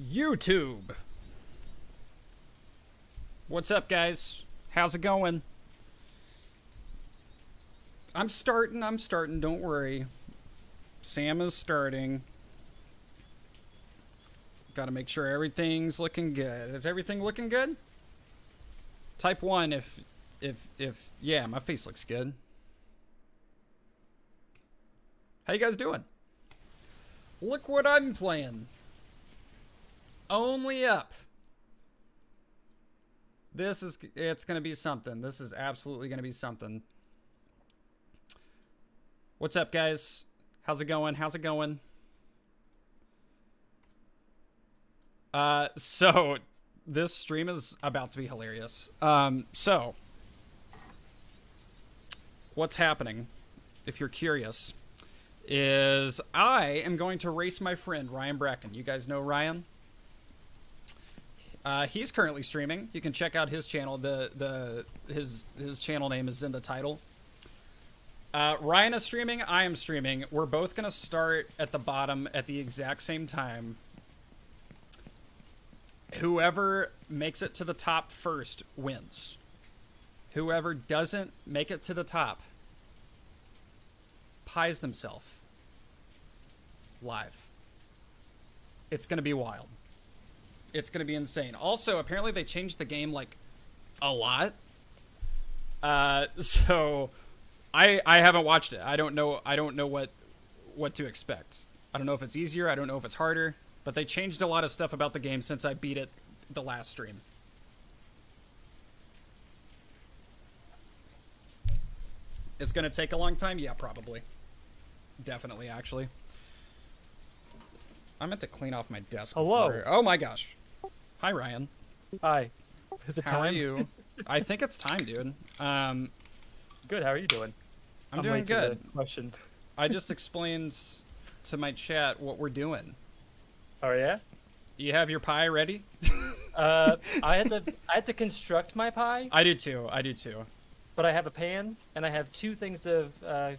YouTube. What's up, guys? How's it going? I'm starting, I'm starting, don't worry. Sam is starting. Gotta make sure everything's looking good. Is everything looking good? Type 1 if, if, if, yeah, my face looks good. How you guys doing? Look what I'm playing. Only up. This is, it's gonna be something. This is absolutely gonna be something. What's up, guys? How's it going? How's it going? Uh, so this stream is about to be hilarious. Um, so what's happening, if you're curious, is I am going to race my friend Ryan Bracken. You guys know Ryan? Uh, he's currently streaming. You can check out his channel. The the his his channel name is in the title. Uh, Ryan is streaming. I am streaming. We're both gonna start at the bottom at the exact same time. Whoever makes it to the top first wins. Whoever doesn't make it to the top pies themselves live. It's gonna be wild. It's gonna be insane. Also, apparently they changed the game like a lot. Uh, so I I haven't watched it. I don't know. I don't know what what to expect. I don't know if it's easier. I don't know if it's harder. But they changed a lot of stuff about the game since I beat it the last stream. It's gonna take a long time. Yeah, probably. Definitely, actually. I meant to clean off my desk. Hello. Before. Oh my gosh. Hi, Ryan. Hi. Is it How time? are you? I think it's time, dude. Um, Good. How are you doing? I'm, doing to the good. Question. I just explained to my chat what we're doing. Oh yeah. You have your pie ready? Uh, I had to I had to construct my pie, I do too. I do too. but I have a pan and I have two things of uh,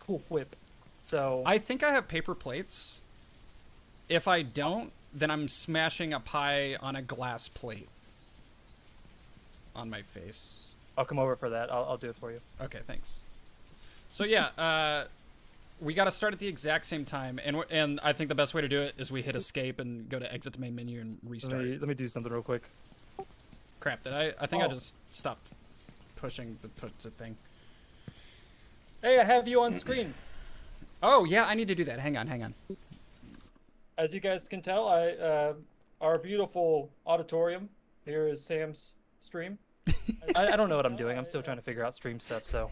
cool whip. So I think I have paper plates. If I don't, then I'm smashing a pie on a glass plate on my face. I'll come over for that. I'll, I'll do it for you. Okay, thanks. So yeah, uh, we got to start at the exact same time, and and I think the best way to do it is we hit escape and go to exit to main menu and Let restart. me let me do something real quick. Crap! Did I? I think I Oh. just stopped pushing the push it thing. Hey, I have you on screen. Oh yeah, I need to do that. Hang on, hang on. As you guys can tell, I uh, our beautiful auditorium here is Sam's stream. I, I don't know what I'm doing. I'm still trying to figure out stream stuff. So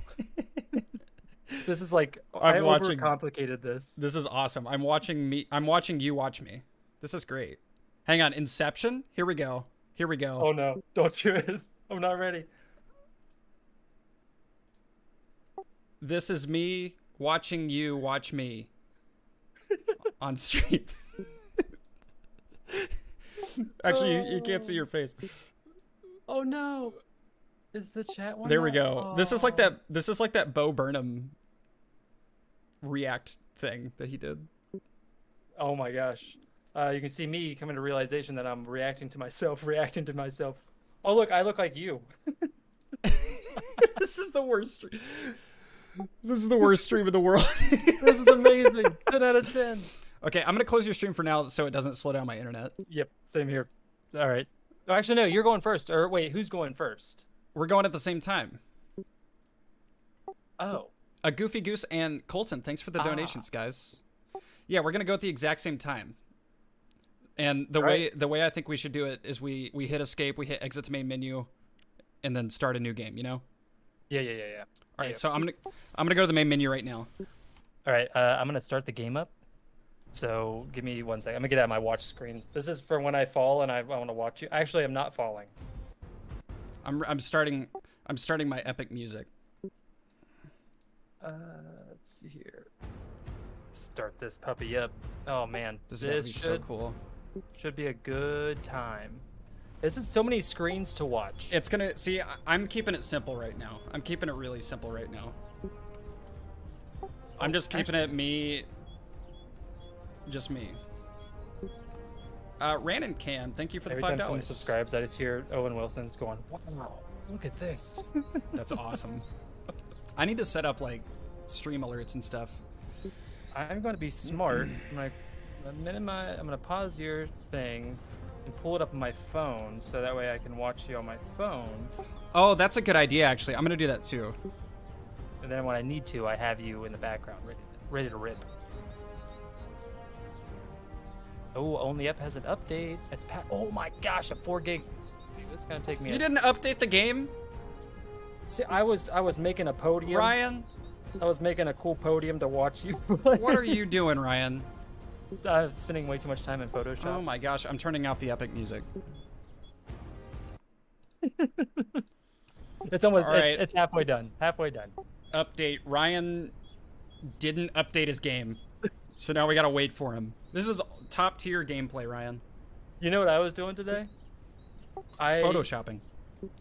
this is like I'm I watching- overcomplicated this. This is awesome. I'm watching me. I'm watching you watch me. This is great. Hang on, Inception. Here we go. Here we go. Oh no! Don't do it. I'm not ready. This is me watching you watch me on stream. Actually, you, you can't see your face. Oh no! Is the chat one? There we go. This is like Oh. that. This is like that Bo Burnham react thing that he did. Oh my gosh! Uh, you can see me coming to realization that I'm reacting to myself, reacting to myself. Oh look, I look like you. this is the worst. Stream. This is the worst stream in the world. This is amazing. ten out of ten. Okay, I'm gonna close your stream for now so it doesn't slow down my internet. Yep, same here. All right. Actually, no. You're going first. Or wait, who's going first? We're going at the same time. Oh. A Goofy Goose and Colton, thanks for the Ah. donations, guys. Yeah, we're gonna go at the exact same time. And the All way the way I think we should do it is we we hit escape, we hit exit to main menu, and then start a new game. You know. Yeah, yeah, yeah, yeah. All right, Yeah. so I'm gonna I'm gonna go to the main menu right now. All right. Uh, I'm gonna start the game up. So give me one second. I'm gonna get out my watch screen. This is for when I fall and I, I want to watch you. Actually, I'm not falling. I'm I'm starting I'm starting my epic music. Uh, let's see here. Start this puppy up. Oh man, This this, is gonna so cool. should be a good time. This is so many screens to watch. It's gonna see. I'm keeping it simple right now. I'm keeping it really simple right now. I'm just keeping it me. Just me. Uh, Randon Cam, thank you for the Every five time someone dollars. subscribes, I just hear Owen Wilson's going, "Wow, look at this." That's awesome. I need to set up like stream alerts and stuff. I'm going to be smart. I'm going to minimize. I'm going to pause your thing and pull it up on my phone, so that way I can watch you on my phone. Oh, that's a good idea. Actually, I'm gonna do that too. And then when I need to, I have you in the background, ready, ready to rip. Oh, only up has an update. It's pa- Oh my gosh, a four gig. Dude, this is gonna take me. You a- didn't update the game, See, I was I was making a podium. Ryan. I was making a cool podium to watch you. What are you doing, Ryan? I'm spending way too much time in Photoshop. Oh my gosh, I'm turning off the epic music. It's almost All right. it's, it's halfway done. Halfway done. Update. Ryan didn't update his game, so now we gotta wait for him. This is top tier gameplay, Ryan. You know what I was doing today? I Photoshopping.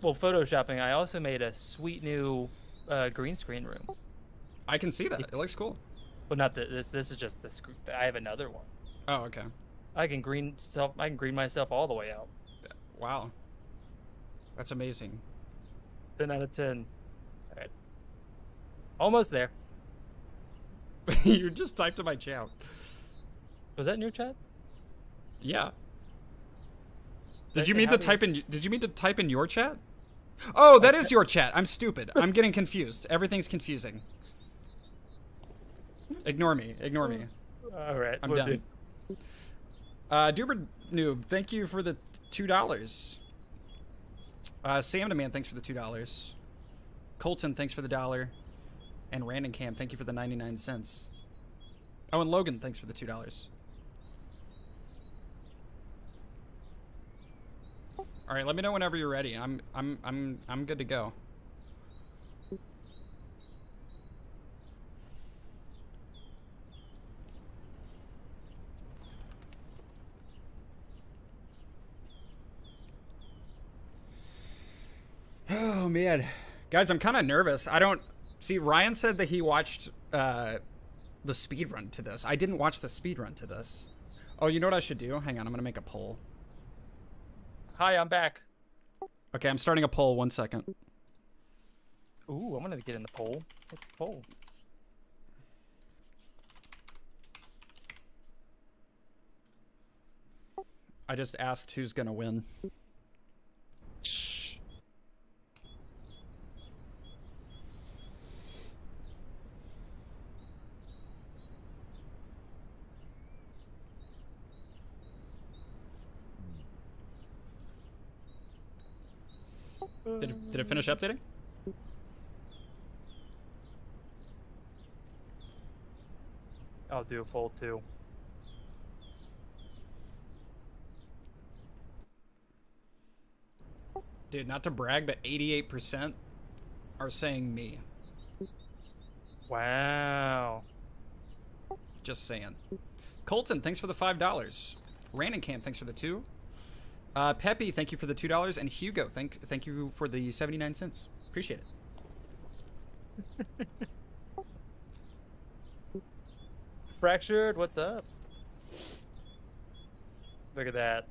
well photoshopping. I also made a sweet new uh, green screen room. I can see that. It looks cool. Well, not the, this. This is just the. sc- I have another one. Oh, okay. I can green self. I can green myself all the way out. Wow. That's amazing. Ten out of ten. All right. Almost there. you just typed in my chat. Was that in your chat? Yeah. Did you mean to type in? Did you mean to type in your chat? Oh, that is your chat. I'm stupid. I'm getting confused. Everything's confusing. Ignore me. Ignore me. All right. I'm will done. do. Uh, Duber Noob, thank you for the two dollars. Uh, Sam the Man, thanks for the two dollars. Colton, thanks for the dollar. And Random Cam, thank you for the ninety-nine cents. Oh, and Logan, thanks for the two dollars. All right, let me know whenever you're ready. I'm I'm I'm I'm good to go. Oh man, guys, I'm kind of nervous. I don't see. Ryan said that he watched uh, the speed run to this. I didn't watch the speed run to this. Oh, you know what I should do? Hang on, I'm gonna make a poll. Hi, I'm back. Okay, I'm starting a poll. One second. Ooh, I'm gonna get in the poll. What's the poll? I just asked who's gonna win. Did it, finish updating? I'll do a poll too. Dude, not to brag, but 88% are saying me. Wow. Just saying. Colton, thanks for the five dollars. Random Camp, thanks for the two. Uh, Peppy, thank you for the two dollars, and Hugo, thank thank you for the seventy nine cents. Appreciate it. Fractured, what's up? Look at that.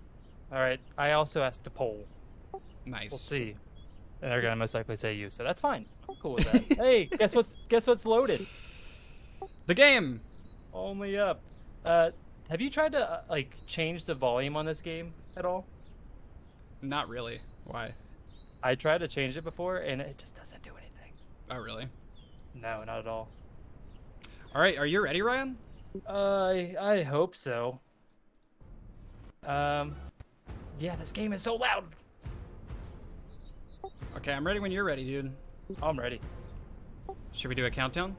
All right. I also asked to poll. Nice. We'll see. And they're gonna most likely say you, so that's fine. I'm cool with that. hey, guess what's guess what's loaded? The game. Only up. Uh, have you tried to uh, like change the volume on this game at all? Not really. Why? I tried to change it before, and it just doesn't do anything. Oh, really? No, not at all. All right. Are you ready, Ryan? I I hope so. Um, yeah, this game is so loud. Okay, I'm ready when you're ready, dude. I'm ready. Should we do a countdown?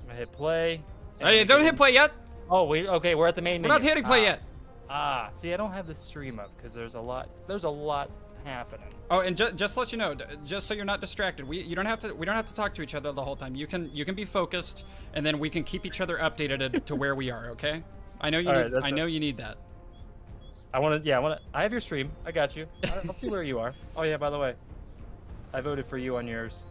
I'm gonna hit play. Hey, don't hit play yet. Oh we okay, we're at the main We're menu. not hitting play Ah, yet. Ah, see, I don't have the stream up because there's a lot. There's a lot happening. Oh, and ju- just to let you know, just so you're not distracted, we you don't have to we don't have to talk to each other the whole time. You can you can be focused, and then we can keep each other updated to, where we are. Okay? I know you All need right, I it. know you need that. I want to. Yeah, I want to. I have your stream. I got you. I'll see where you are. Oh yeah, by the way, I voted for you on yours.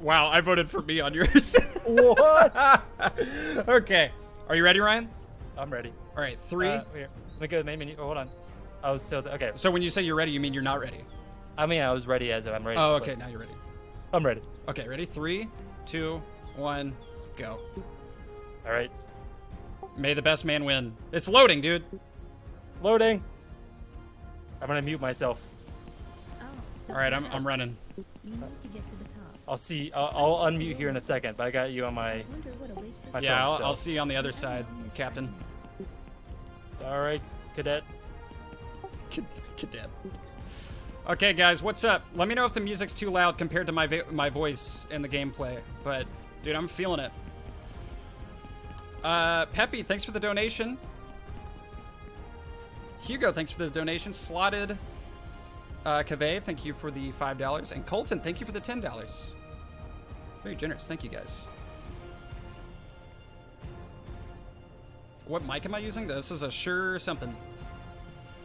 Wow, I voted for me on yours. What? okay, are you ready, Ryan? I'm ready. All right, three, Uh. Let me go to the main menu. Oh, hold on. I was still okay. So when you say you're ready, you mean you're not ready? I mean, I was ready as I'm ready. Oh, okay. Now you're ready. I'm ready. Okay, ready? Three, two, one, go. All right. May the best man win. It's loading, dude. Loading. I'm gonna mute myself. Oh, All right, I'm, I'm running. You need to get to the top. I'll see. I'll, I'll unmute here in a second, but I got you on my. Wonder what awaits us My Yeah, phone, I'll, so- I'll see you on the other side, Captain. All right, cadet. Cadet. Okay, guys, what's up? Let me know if the music's too loud compared to my my voice and the gameplay. But, dude, I'm feeling it. Uh, Peppy, thanks for the donation. Hugo, thanks for the donation. Slotted. Uh, Cave, thank you for the five dollars, and Colton, thank you for the ten dollars. Very generous. Thank you, guys. What mic am I using? This is a Shure something.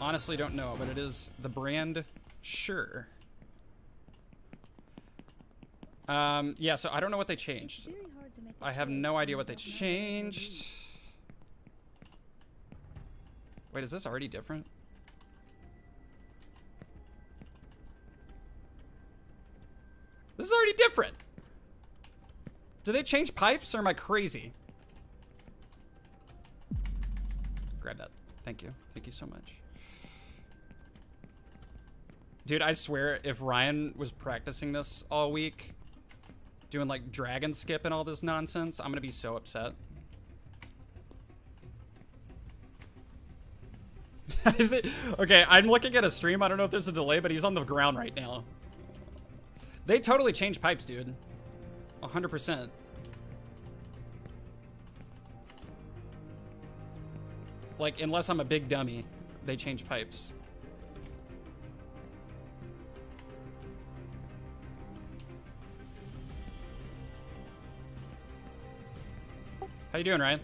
Honestly, don't know, but it is the brand Shure. Um, yeah, so I don't know what they changed. Very hard to make a I have no idea what they changed. Wait, is this already different? This is already different. Do they change pipes or am I crazy? Grab that. Thank you. Thank you so much. Dude, I swear if Ryan was practicing this all week, doing like dragon skip and all this nonsense, I'm gonna be so upset. okay, I'm looking at a stream. I don't know if there's a delay, but he's on the ground right now. They totally changed pipes, dude. 100%. Like, unless I'm a big dummy, they change pipes. How you doing, Ryan?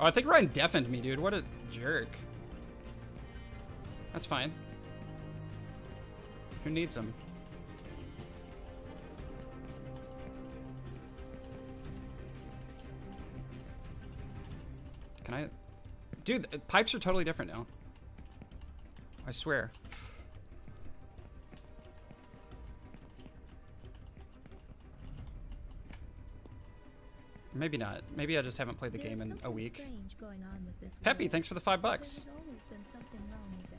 Oh, I think Ryan deafened me, dude. What a jerk. That's fine. Who needs him? Can I? Dude, the pipes are totally different now. I swear. Maybe not. Maybe I just haven't played the There's game in a week. going on with this Peppy, thanks for the five bucks. always been something wrong with it.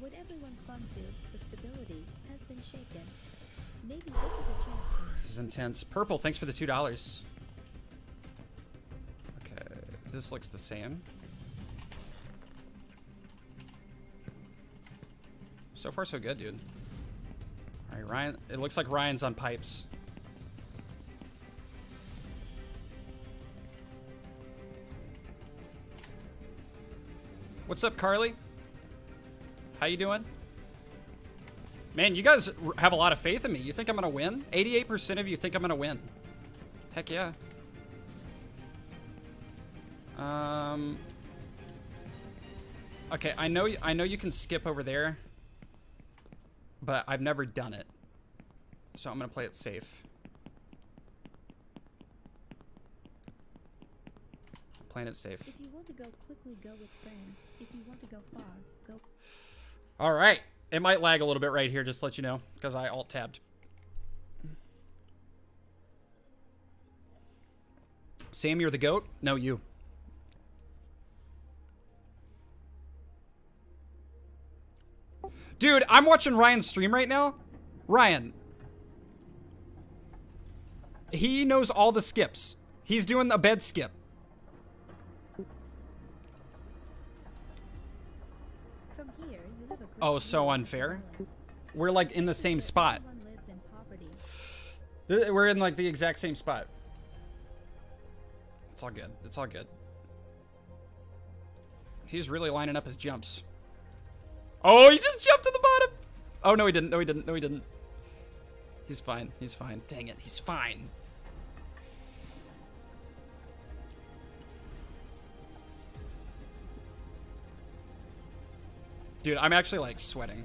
What everyone clung to, the stability, has been shaken. Maybe this is a chance. This is intense. Purple, thanks for the two dollars. This looks the same. So far, so good, dude. All right, Ryan. It looks like Ryan's on pipes. What's up, Carly? How you doing? Man, you guys have a lot of faith in me. You think I'm gonna win? 88% of you think I'm gonna win. Heck yeah. Um. Okay, I know. I know you can skip over there, but I've never done it, so I'm gonna play it safe. Playing it safe. If you want to go quickly, go with friends. If you want to go far, go. All right. It might lag a little bit right here, just to let you know, because I alt tabbed. Sam, you're the goat? No, you. Dude, I'm watching Ryan's stream right now. Ryan. He knows all the skips. He's doing a bed skip. From here, you have a Oh, so unfair. We're like in the same spot. In We're in like the exact same spot. It's all good. It's all good. He's really lining up his jumps. Oh, he just jumped to the bottom. Oh no, he didn't. No, he didn't. No, he didn't. He's fine. He's fine. Dang it, he's fine. Dude, I'm actually like sweating.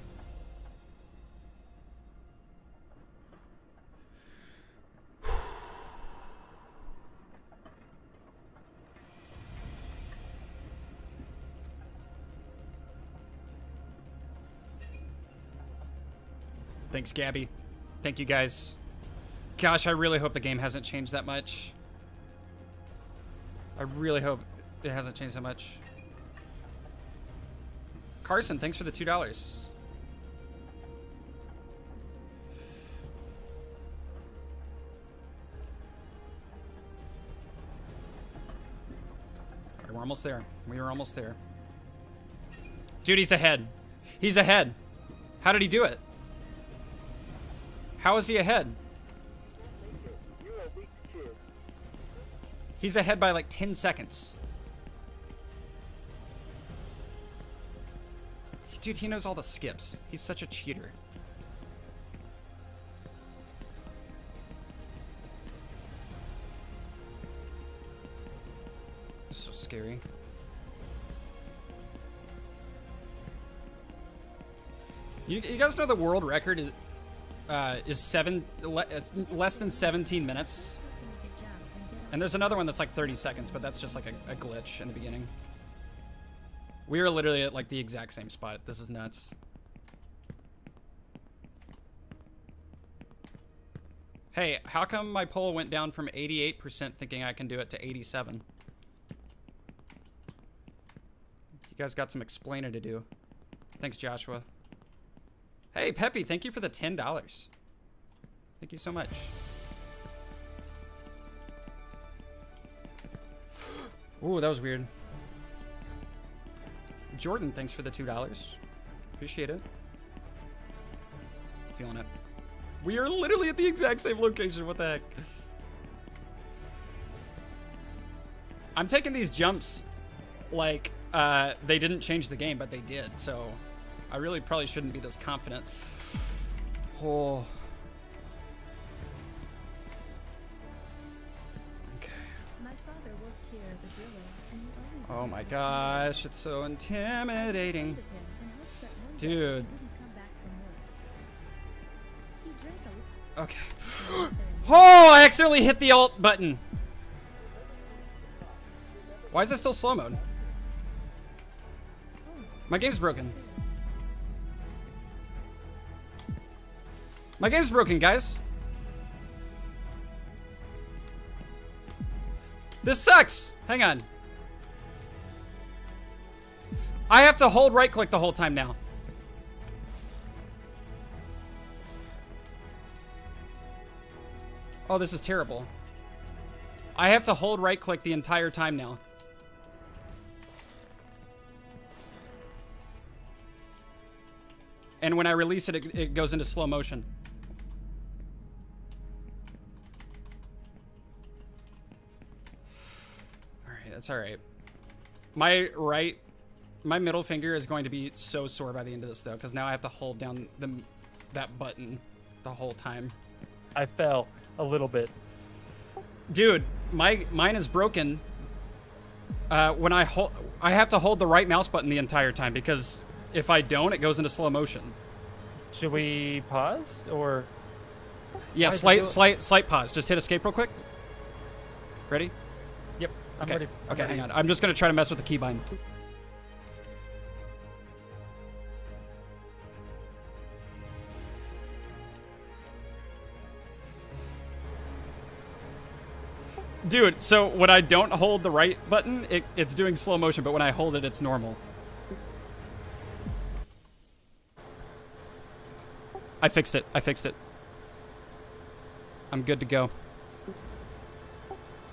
Thanks, Gabby. Thank you guys. Gosh, I really hope the game hasn't changed that much. I really hope it hasn't changed that much. Carson, thanks for the two dollars. We're almost there. We are almost there. Dude, he's ahead. He's ahead. How did he do it? How is he ahead? He's ahead by like 10 seconds. Dude, he knows all the skips. He's such a cheater. So scary. You, you guys know the world record is uh, is seven le, less than 17 minutes, and there's another one that's like 30 seconds, but that's just like a, a glitch in the beginning. We are literally at like the exact same spot. This is nuts. Hey, how come my poll went down from 88% thinking I can do it to 87? You guys got some explaining to do. Thanks, Joshua. Hey, Peppy, thank you for the $10. Thank you so much. Ooh, that was weird. Jordan, thanks for the $2. Appreciate it. Feeling it. We are literally at the exact same location. What the heck? I'm taking these jumps like uh, they didn't change the game, but they did. So I really probably shouldn't be this confident. Oh. Okay. My father worked here as a driller, and he always Oh my gosh, it's so intimidating. afraid of him and hoped that one day Dude. he wouldn't come back from work. He drank a Okay. little there and Oh, I accidentally hit the alt button. Why is it still slow mode? Oh. My game's broken. My game's broken, guys. This sucks. Hang on. I have to hold right click the whole time now. Oh, this is terrible. I have to hold right click the entire time now. And when I release it, it, it goes into slow motion. Alright, that's alright. My right, my middle finger is going to be so sore by the end of this, though, because now I have to hold down the, that button the whole time. I fell a little bit. Dude, my mine is broken. Uh, when I hold, I have to hold the right mouse button the entire time because if I don't, it goes into slow motion. Should we pause or? Yeah, Why does it do slight, slight, slight pause. Just hit escape real quick. Ready? I'm Okay. ready. I'm okay, ready. hang on. I'm just gonna try to mess with the keybind. Dude, so when I don't hold the right button, it, it's doing slow motion, but when I hold it, it's normal. I fixed it. I fixed it. I'm good to go.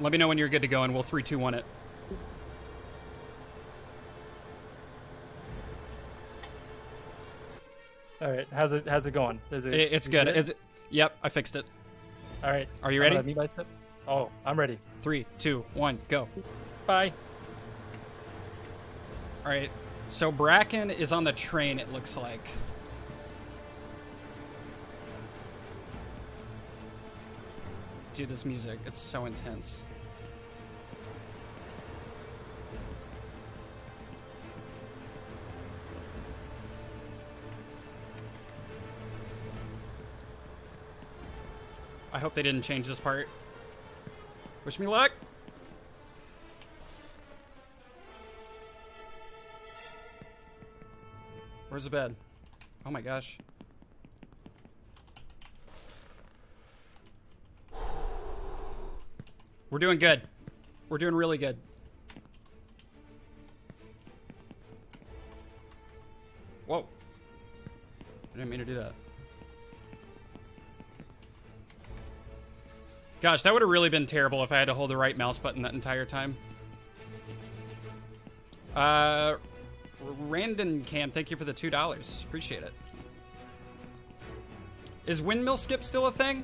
Let me know when you're good to go, and we'll 3 2 1 it. All right, how's it? How's it going? Is it? It- it's good. it? It's Yep, I fixed it. All right. Are you ready? my. Oh, I'm ready. Three, two, one, go. Bye. All right. So Bracken is on the train. It looks like. Dude, this music, it's so intense. I hope they didn't change this part. Wish me luck. Where's the bed? Oh my gosh. We're doing good. We're doing really good. Whoa. I didn't mean to do that. Gosh, that would have really been terrible if I had to hold the right mouse button that entire time. Uh, Randon Cam, thank you for the $2. Appreciate it. Is windmill skip still a thing?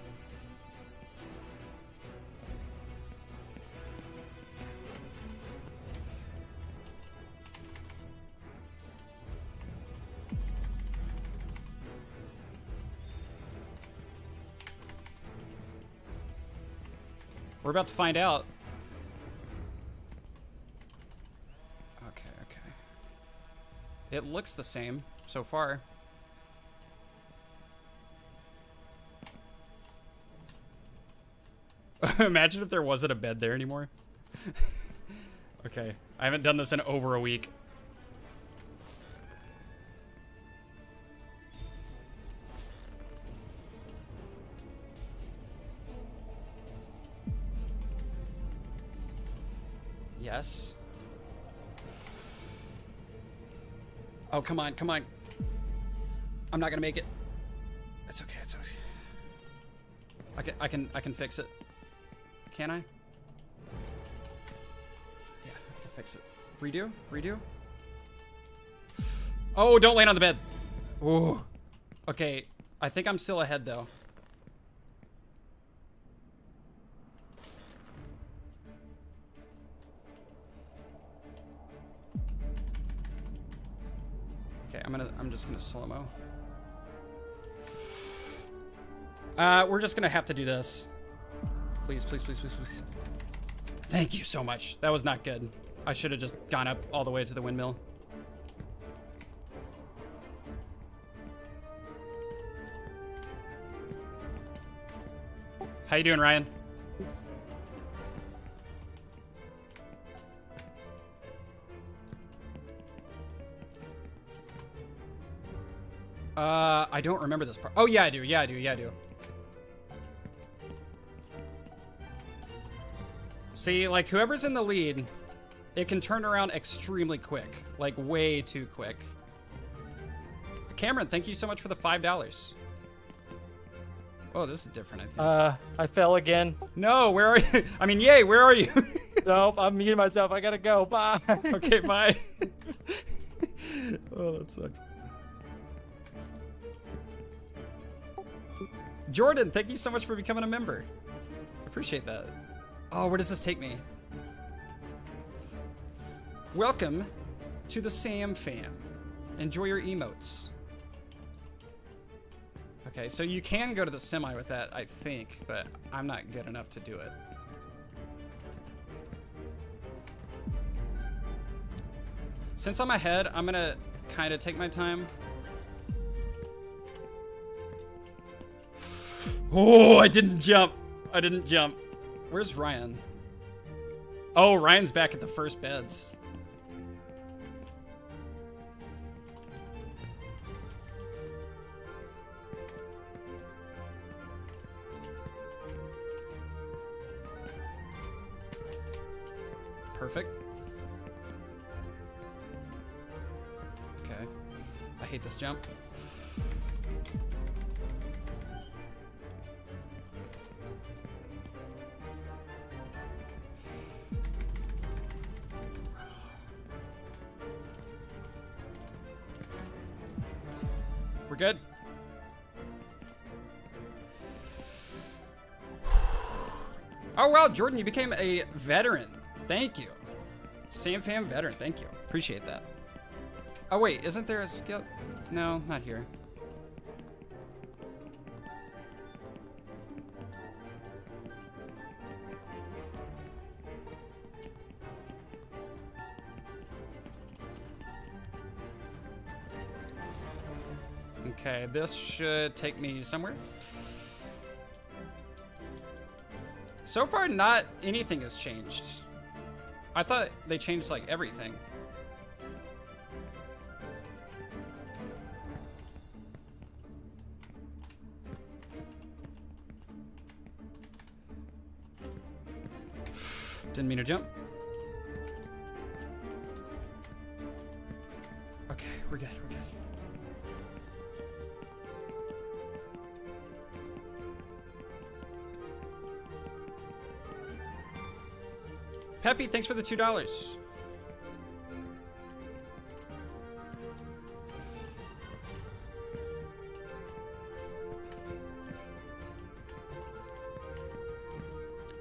We're about to find out. Okay, okay. It looks the same so far. Imagine if there wasn't a bed there anymore. okay, I haven't done this in over a week. Yes. Oh, come on, come on. I'm not gonna make it. It's okay, it's okay. I can, I can, I can fix it. Can I? Yeah, I can fix it. Redo? Redo? Oh, don't land on the bed. Ooh. Okay, I think I'm still ahead though. I'm gonna, I'm just gonna slow-mo. Uh, we're just gonna have to do this. Please, please, please, please, please. Thank you so much. That was not good. I should have just gone up all the way to the windmill. How you doing, Ryan? Uh, I don't remember this part. Oh, yeah, I do. Yeah, I do. Yeah, I do. See, like, whoever's in the lead, it can turn around extremely quick. Like, way too quick. Cameron, thank you so much for the $5. Oh, this is different, I think. Uh, I fell again. no, where are you? I mean, yay, where are you? nope, I'm muting myself. I gotta go. Bye. okay, bye. oh, that sucks. Jordan, thank you so much for becoming a member. I appreciate that. Oh, where does this take me? Welcome to the Sam fam. Enjoy your emotes. Okay, so you can go to the semi with that, I think, but I'm not good enough to do it. Since I'm ahead, I'm gonna kind of take my time. Oh, I didn't jump. I didn't jump. Where's Ryan? Oh, Ryan's back at the first beds. Perfect. Okay. I hate this jump. We're good. Oh wow, Jordan, you became a veteran. Thank you. Sam Fam veteran, thank you. Appreciate that. Oh wait, isn't there a skill? No, not here. Okay, this should take me somewhere. So far, not anything has changed. I thought they changed, like, everything. Didn't mean to jump. Okay, we're good, Peppy, thanks for the $2.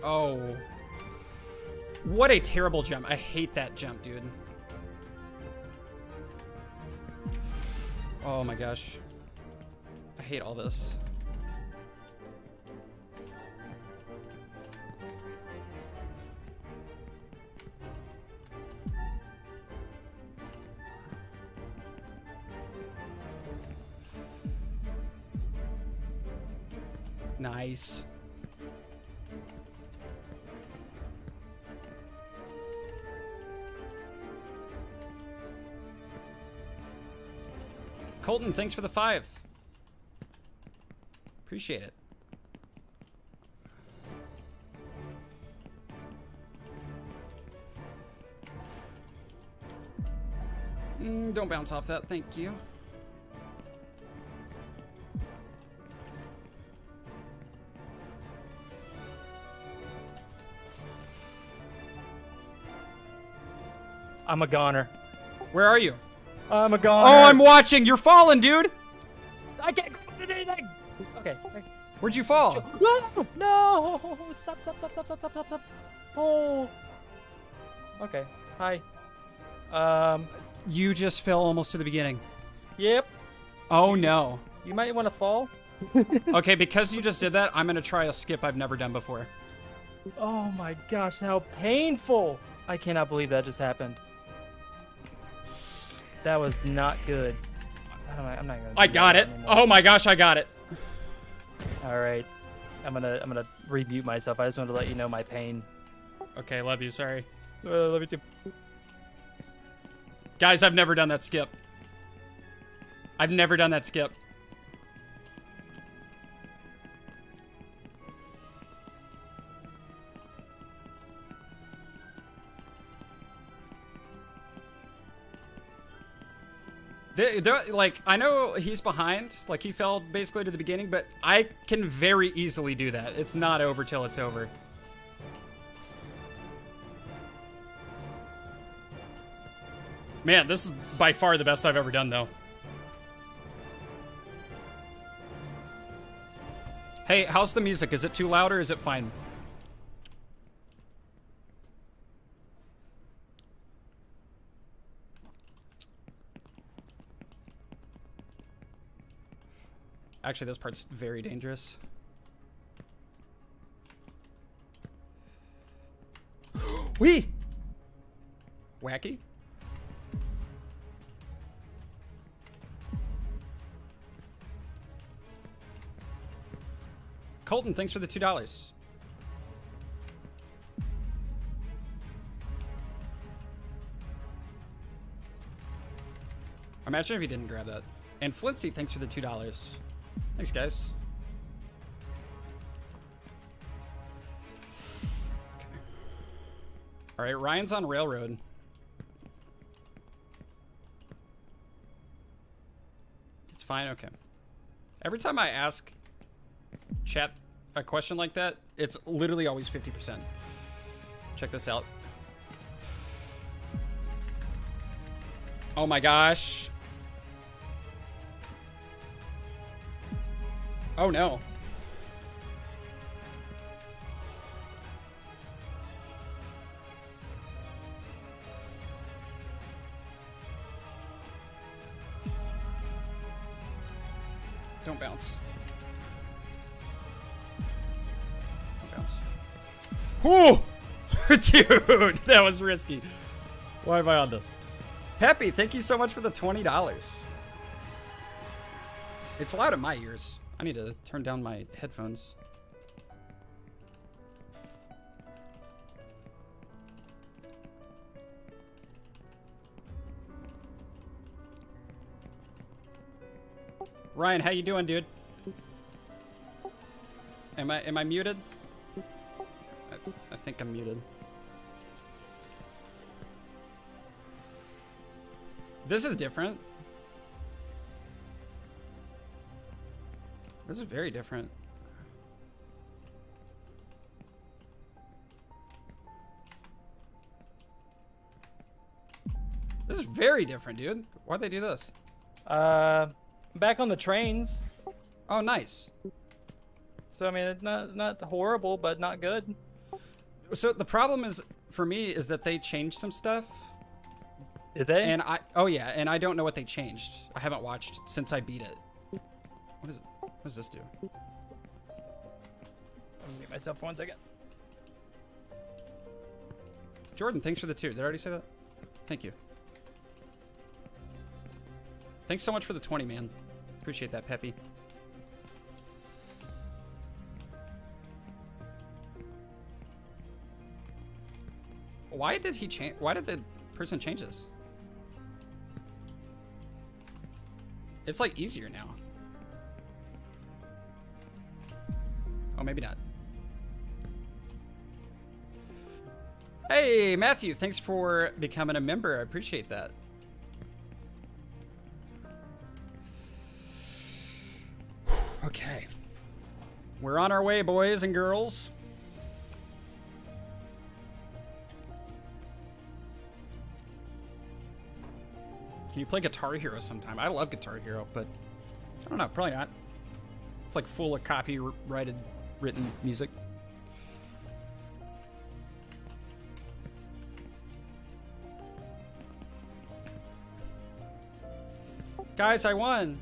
Oh. What a terrible jump. I hate that jump, dude. Oh my gosh. I hate all this. Nice. Colton, thanks for the five. Appreciate it. Mm, don't bounce off that, thank you. I'm a goner. Where are you? I'm a goner. Oh, I'm watching. You're falling, dude. I can't go to anything. Okay. Where'd you fall? No! No! Stop! Stop! Stop! Stop! Stop! Stop! Stop! Oh. Okay. Hi. Um. You just fell almost to the beginning. Yep. Oh no. You might want to fall. okay, because you just did that, I'm gonna try a skip I've never done before. Oh my gosh! How painful! I cannot believe that just happened. That was not good. I'm not gonna. I got it. anymore. Oh my gosh, I got it. All right. I'm gonna I'm gonna reboot myself. I just wanted to let you know my pain. Okay, love you. Sorry. Uh, let me do. Guys, I've never done that skip. I've never done that skip. They, like, I know he's behind. Like, he fell basically to the beginning, but I can very easily do that. It's not over till it's over. Man, this is by far the best I've ever done, though. Hey, how's the music? Is it too loud or is it fine? Actually, this part's very dangerous. Wee! Wacky? Colton, thanks for the two dollars. Imagine if he didn't grab that. And Flintsy, thanks for the two dollars. Thanks, guys. Okay. All right, Ryan's on railroad. It's fine. Okay. Every time I ask chat a question like that, it's literally always 50%. Check this out. Oh my gosh. Oh no. Don't bounce. Don't bounce. Whew! Dude, that was risky. Why am I on this? Peppy, thank you so much for the $20. It's a loud in my ears. I need to turn down my headphones. Ryan, how you doing, dude? Am I am I muted? I, I think I'm muted. This is different. This is very different. This is very different, dude. Why'd they do this? Uh, back on the trains. Oh, nice. So I mean, it's not not horrible, but not good. So the problem is for me is that they changed some stuff, Did they? and I oh yeah, and I don't know what they changed. I haven't watched since I beat it. Does this do? Gonna mute myself for one second. Jordan, thanks for the two. Did I already say that? Thank you. Thanks so much for the 20, man. Appreciate that, Peppy. Why did he change? Why did the person change this? It's like easier now. Maybe not. Hey, Matthew, thanks for becoming a member. I appreciate that. Okay. We're on our way, boys and girls. Can you play Guitar Hero sometime? I love Guitar Hero, but I don't know, probably not. It's like full of copyrighted written music. Guys, I won.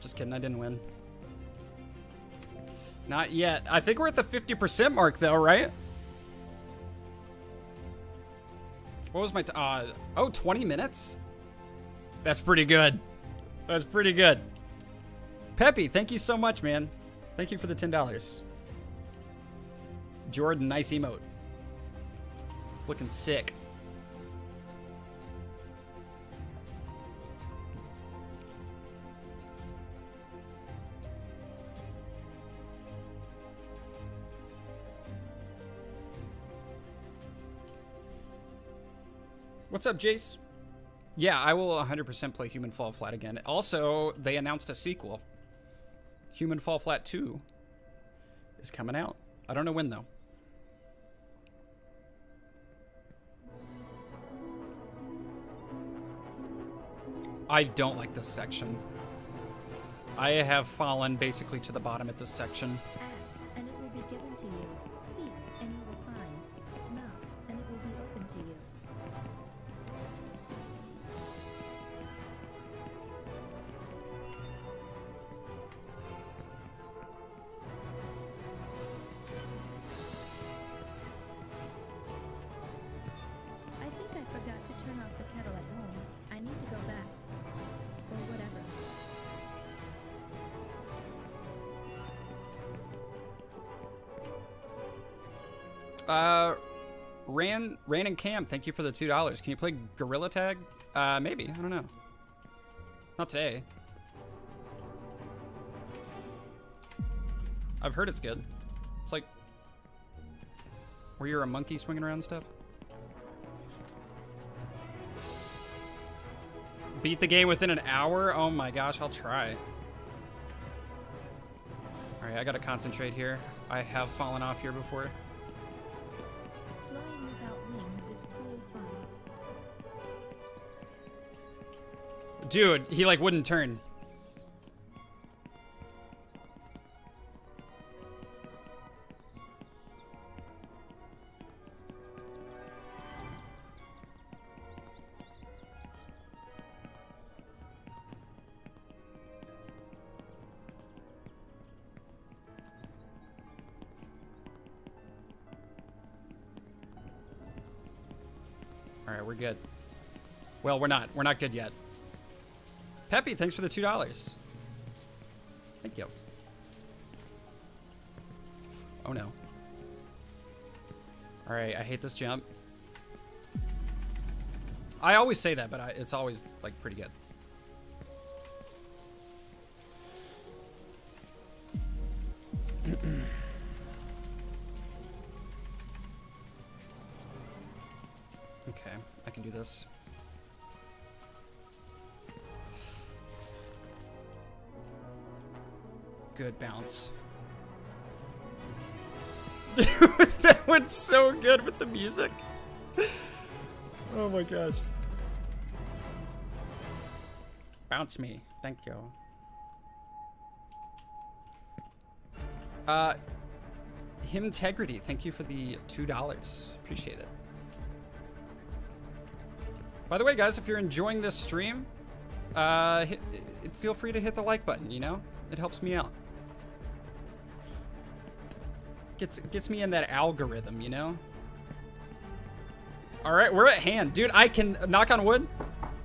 Just kidding, I didn't win. Not yet. I think we're at the 50% mark though, right? What was my uh oh, 20 minutes? That's pretty good. That's pretty good. Peppy, thank you so much, man. Thank you for the $10. Jordan, nice emote. Looking sick. What's up, Jace? Yeah, I will 100% play Human Fall Flat again. Also, they announced a sequel. Human Fall Flat 2 is coming out. I don't know when, though. I don't like this section. I have fallen basically to the bottom at this section. Uh, Ran, Ran and Cam, thank you for the two dollars. Can you play Gorilla Tag? Uh, maybe. I don't know. Not today. I've heard it's good. It's like where you're a monkey swinging around stuff. Beat the game within an hour? Oh my gosh, I'll try. Alright, I gotta concentrate here. I have fallen off here before. Dude, he like wouldn't turn. All right, we're good. Well, we're not. We're not good yet. Peppy, thanks for the two dollars. Thank you. Oh no. All right, I hate this jump. I always say that, but I, it's always like pretty good. That went so good with the music. Oh my gosh. Bounce me. Thank you. Uh, Integrity, thank you for the $2. Appreciate it. By the way, guys, if you're enjoying this stream, uh, hit, feel free to hit the like button, you know? It helps me out. Gets, gets me in that algorithm, you know? All right, we're at hand. Dude, I can, knock on wood,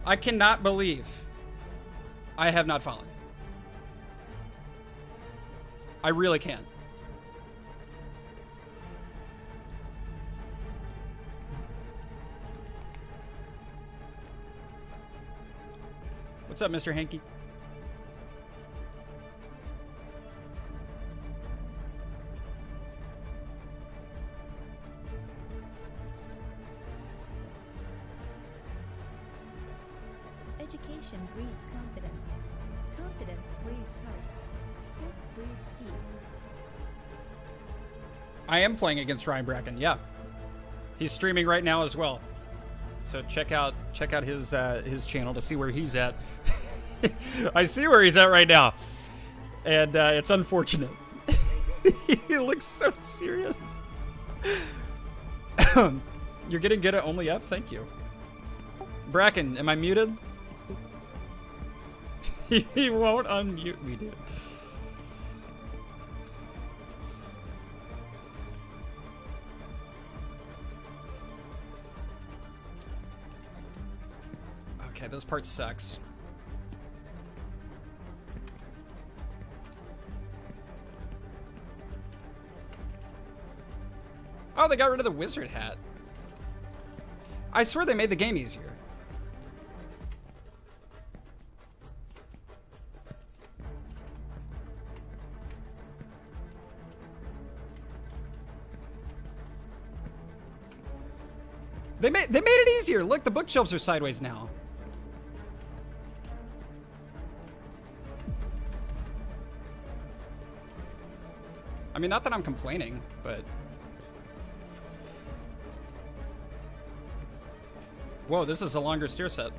I cannot believe I have not fallen. I really can't. What's up, Mr. Hanky? Playing against Ryan Bracken. Yeah, he's streaming right now as well. So check out check out his uh, his channel to see where he's at. I see where he's at right now, and uh, it's unfortunate. he looks so serious. You're getting good at only up. Thank you, Bracken. Am I muted? he won't unmute me, dude. This part sucks. Oh, they got rid of the wizard hat. I swear they made the game easier. They made they made it easier. Look, the bookshelves are sideways now. Mean, not that I'm complaining, but Whoa, this is a longer steer set.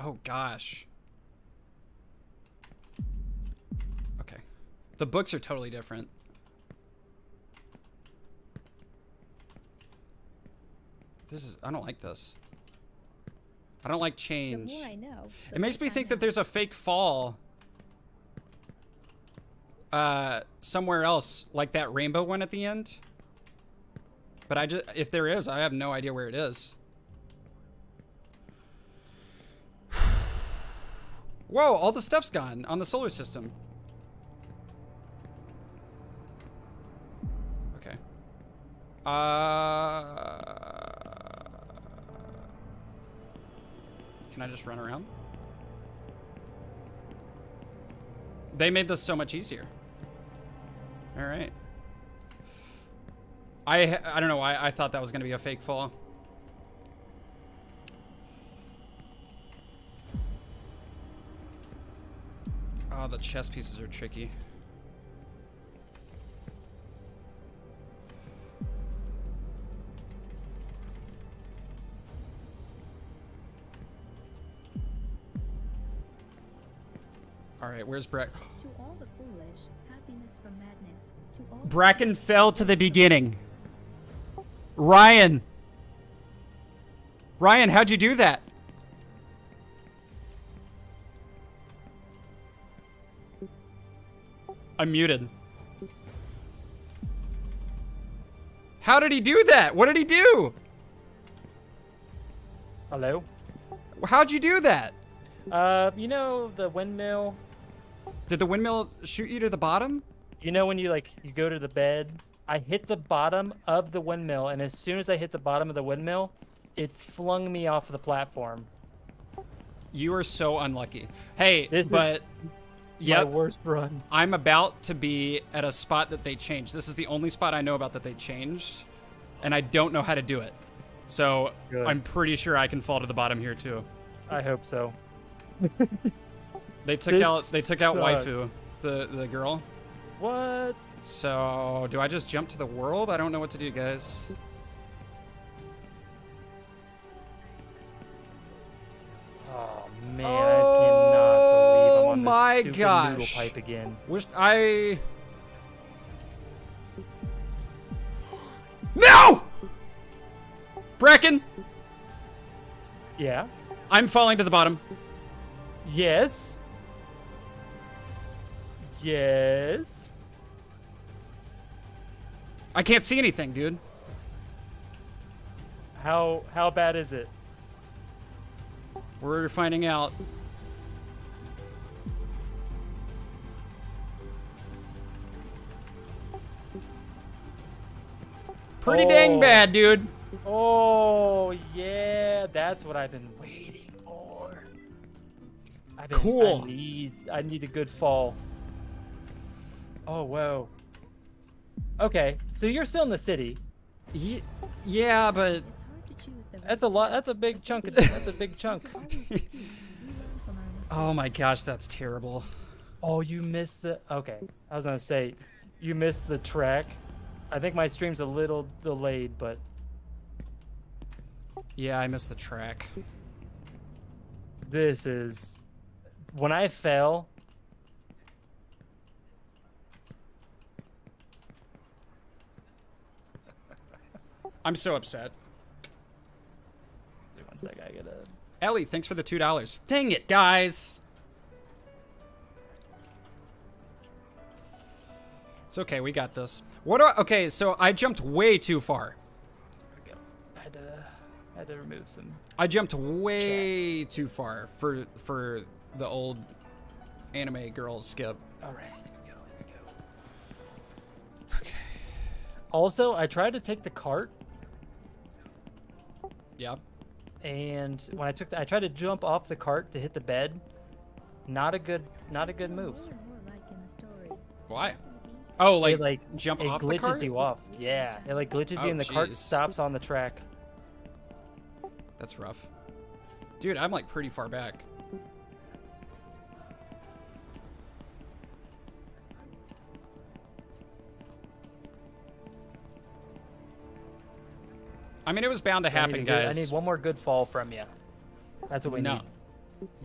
Oh gosh. Okay. The books are totally different. This is I don't like this. I don't like The change. more I know, the It makes me think that there's a fake fall uh somewhere else like that rainbow one at the end. But I just if there is, I have no idea where it is. Whoa, all the stuff's gone on the solar system. Okay. Uh Can I just run around? They made this so much easier. All right. I I don't know why I thought that was gonna be a fake fall. Oh, the chess pieces are tricky. Right, where's Breck? To all the foolish, happiness from madness. To all Bracken fell to the beginning. Ryan. Ryan, how'd you do that? I'm muted. How did he do that? What did he do? Hello. How'd you do that? Uh, you know the windmill. Did the windmill shoot you to the bottom? You know when you like you go to the bed. I hit the bottom of the windmill, and as soon as I hit the bottom of the windmill, it flung me off the platform. You are so unlucky. Hey, This is- but My Yep. worst run. I'm about to be at a spot that they changed. This is the only spot I know about that they changed, and I don't know how to do it. So Good. I'm pretty sure I can fall to the bottom here too. I hope so. They took This out they took out sucks. waifu, the the girl. What? So do I just jump to the world? I don't know what to do, guys. Oh man, I cannot believe I'm on oh my stupid gosh. noodle pipe again. Wish I. No! Bracken, Yeah. I'm falling to the bottom. Yes. Yes. I can't see anything, dude. How how bad is it? We're finding out. Pretty oh. dang Oh. bad, dude. Oh yeah, that's what I've been waiting for. I've been, Cool. I need I need a good fall. Oh whoa. Okay, so you're still in the city. Ye- yeah, but It's hard to choose the That's a lot. That's a big chunk. Of, that's a big chunk. Always repeat. We learn from our oh my gosh, that's terrible. Oh, you missed the. Okay, I was gonna say, you missed the track. I think my stream's a little delayed, but Yeah, I missed the track. this is when I fell. I'm so upset. Wait one sec, I gotta. Ellie, thanks for the two dollars. Dang it, guys. It's okay, we got this. What? Are, okay, so I jumped way too far. There we go. I had to. I had to remove some. I jumped way too far for for the old anime girl skip. All right, here we go. Here we go. Okay. Also, I tried to take the cart, Yeah. and when I took, the, I tried to jump off the cart to hit the bed. Not a good, not a good move. More and more like in the story. Why? Oh, like, it like jump it off the glitches cart? you off. Yeah, it like glitches Oh, you, and the cart stops on the track. That's rough. Dude, I'm like pretty far back. I mean, it was bound to I happen, good- guys. I need one more good fall from you. That's what we No. need.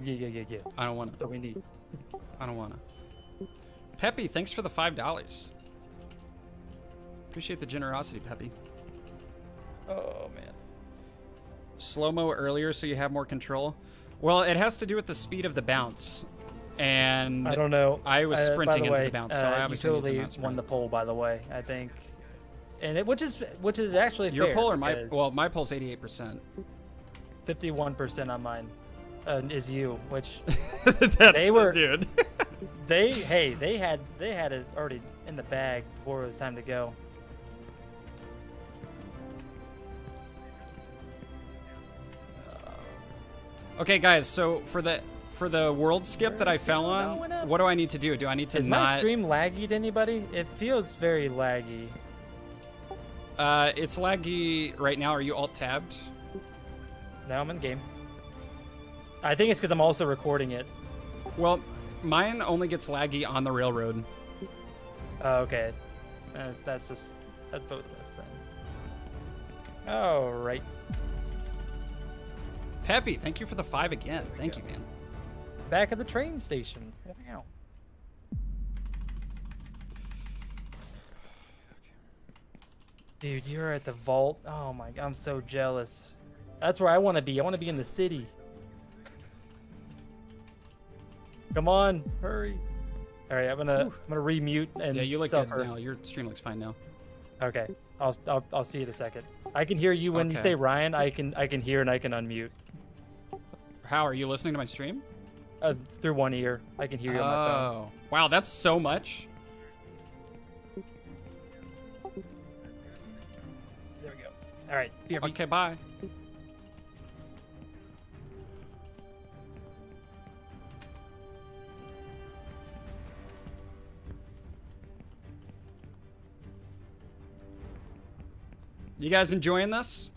Yeah, yeah, yeah, yeah. I don't want That's to. what we need. I don't want to. Peppy, thanks for the five dollars. Appreciate the generosity, Peppy. Oh man. Slow mo earlier so you have more control. Well, it has to do with the speed of the bounce, and I don't know. I was Uh, sprinting the into way, the bounce, so uh, I obviously need to not won the poll, by the way. I think, and it which is which is actually Your fair. poll or my well, my poll's eighty eight percent. 51% on mine uh, is you, which They were- dude. they hey they had they had it already in the bag before it was time to go. okay, guys. So for the for the world skip that I fell on, what do I need to do? Do I need to Is my not? stream laggy to anybody? It feels very laggy. Uh, it's laggy right now. Are you alt tabbed? Now I'm in game. I think it's because I'm also recording it. Well, mine only gets laggy on the railroad. Oh, okay. Uh, that's just that's both of us. Then. All right. Peppy, thank you for the five again. Thank you, man. Back at the train station. Wow. Dude, you're at the vault. Oh my god, I'm so jealous. That's where I want to be. I want to be in the city. Come on, hurry. All right, I'm gonna I'm gonna remute and Yeah, you look suffer. good now. Your stream looks fine now. Okay, I'll, I'll I'll see you in a second. I can hear you when you say Ryan. I can I can hear and I can unmute How are you listening to my stream? uh, through one ear. I can hear you on my phone. Oh, wow, that's so much. All right. Okay. Bye. You guys enjoying this?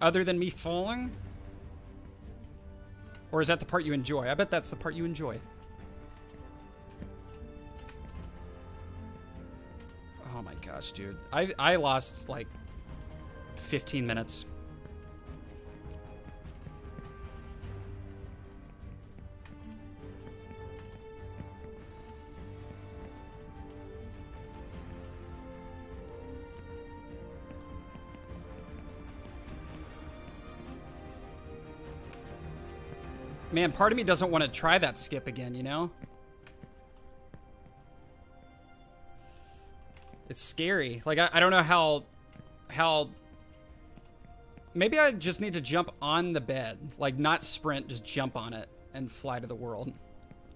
Other than me falling? Or is that the part you enjoy? I bet that's the part you enjoy. Oh my gosh, dude. I I lost like 15 minutes. Man, part of me doesn't want to try that skip again, you know? It's scary. Like, I, I don't know how... How... Maybe I just need to jump on the bed. Like, not sprint, just jump on it and fly to the world.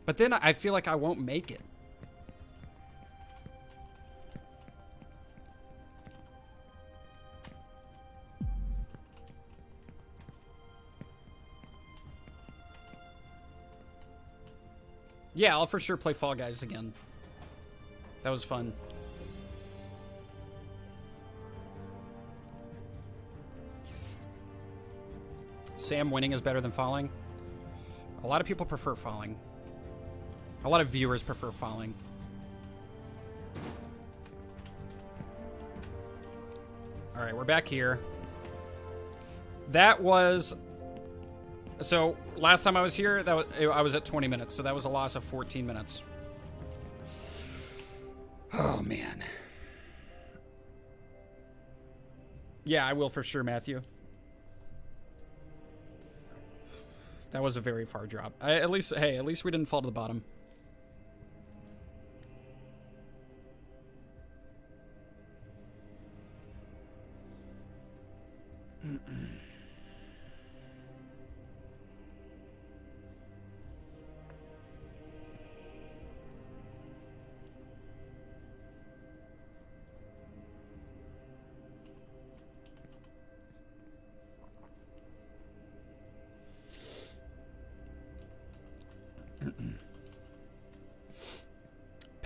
But then I feel like I won't make it. Yeah, I'll for sure play Fall Guys again. That was fun. Sam winning is better than falling. A lot of people prefer falling. A lot of viewers prefer falling. All right, we're back here. That was so last time I was here, that was I was at 20 minutes, so that was a loss of 14 minutes. Oh man. Yeah, I will for sure, Matthew. That was a very far drop. I, at least, hey, at least we didn't fall to the bottom.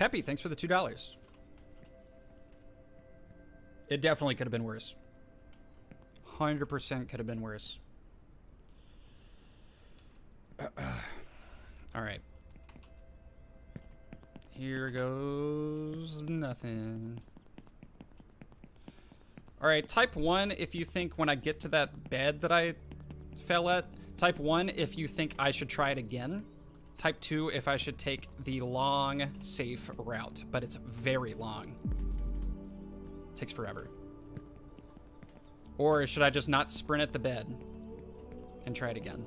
Peppy, thanks for the $2. It definitely could have been worse. 100% could have been worse. All right. Here goes nothing. All right, type 1 if you think when I get to that bed that I fell at. Type 1 if you think I should try it again. Type 2 if I should take the long, safe route, but it's very long. Takes forever. Or should I just not sprint at the bed and try it again?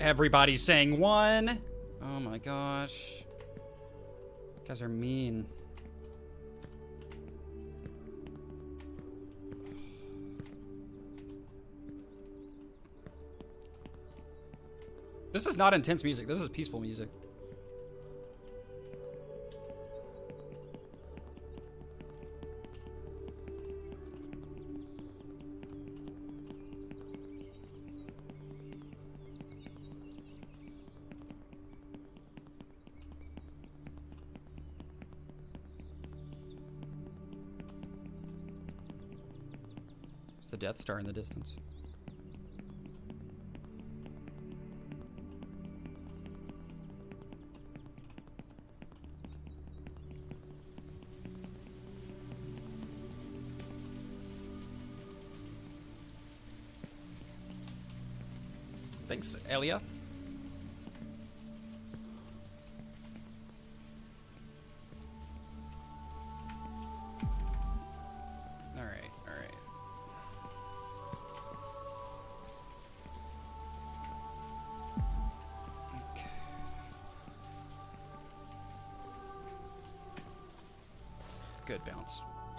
Everybody's saying one. Oh my gosh. You guys are mean. This is not intense music. This is peaceful music. Death Star in the distance. Thanks, Elia.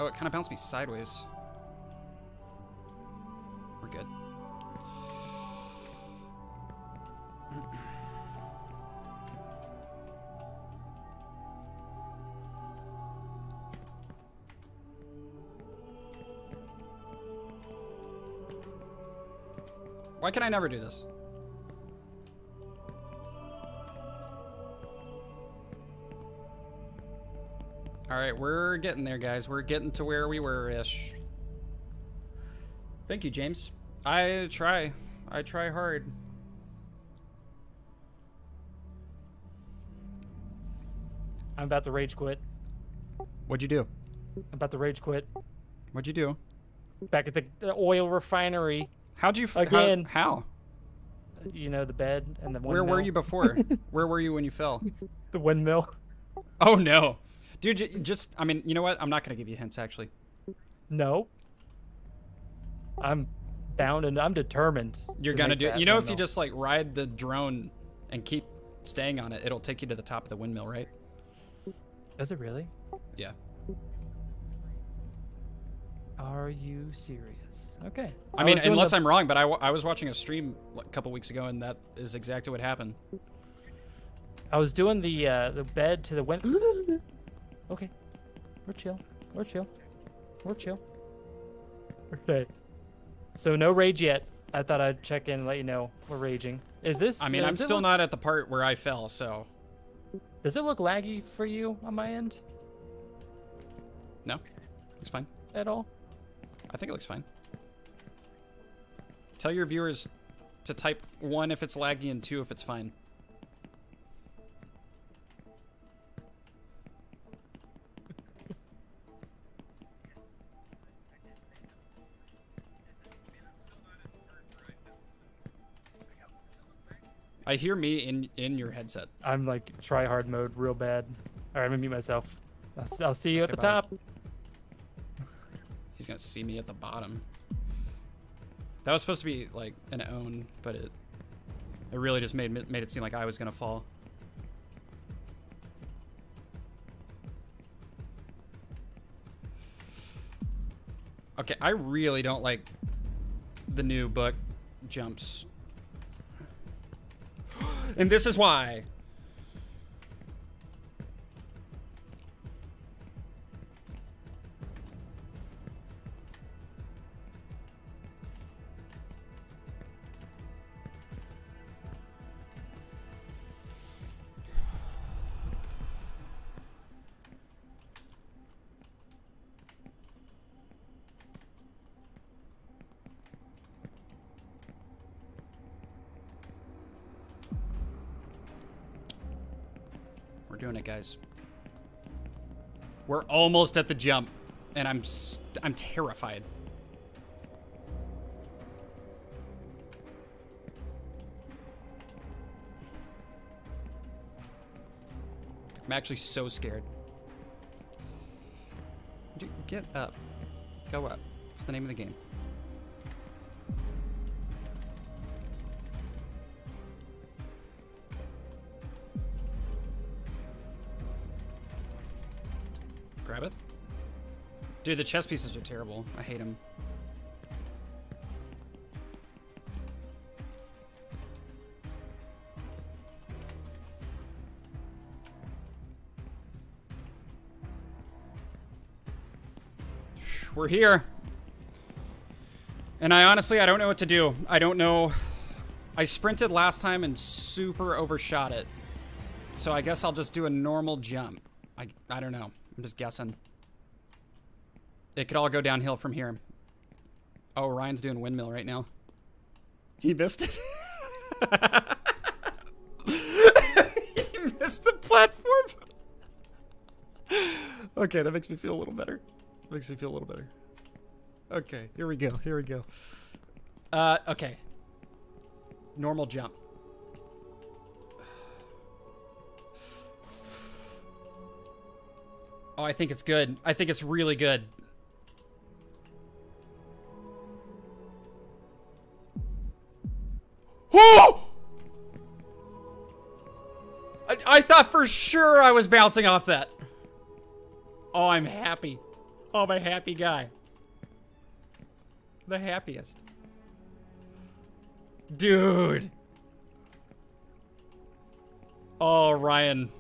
Oh, it kind of bounced me sideways. We're good. Why can I never do this? All right, we're getting there, guys. We're getting to where we were ish. Thank you, James. I try. I try hard. I'm about to rage quit. What'd you do? I'm about to rage quit. What'd you do? Back at the, the oil refinery. How'd you Again. How? how? You know the bed and the windmill. Where were you before? Where were you when you fell? The windmill. Oh no, dude! j- Just, I mean, you know what? I'm not gonna give you hints. Actually, No. I'm bound and I'm determined. you're to gonna do. that You know, if you just like ride the drone and keep staying on it, it'll take you to the top of the windmill, right? Does it really? Yeah. Are you serious? Okay. I mean, unless the- I'm wrong, but I, I was watching a stream a couple weeks ago, and that is exactly what happened. I was doing the uh, the bed to the wind. Okay, we're chill. We're chill. We're chill. Okay. So no rage yet. I thought I'd check in and let you know we're raging. Is this? I mean, I'm still look- not at the part where I fell, so Does it look laggy for you on my end no, it's fine. at all? I think it looks fine. Tell your viewers to type one if it's laggy and two if it's fine. I hear me in in your headset. I'm like try hard mode real bad. All right, I'm gonna mute myself. I'll, I'll see you at the bye. top. He's gonna see me at the bottom. That was supposed to be like an own, but it it really just made made it seem like I was gonna fall. Okay, I really don't like the new book jumps. And this is why. Guys. We're almost at the jump, and I'm I'm terrified. I'm actually so scared. Get up. Go up. It's the name of the game. Dude, the chess pieces are terrible. I hate them. We're here. And I honestly, I don't know what to do. I don't know. I sprinted last time and super overshot it. So I guess I'll just do a normal jump. I, I don't know. I'm just guessing. It could all go downhill from here. Oh, Ryan's doing windmill right now. He missed it. he missed the platform. okay, that makes me feel a little better. Makes me feel a little better. Okay, here we go. Here we go. Uh, okay. Normal jump. Oh, I think it's good. I think it's really good. For sure I was bouncing off that. Oh, I'm happy. Oh, a happy guy. The happiest. Dude. Oh, Ryan.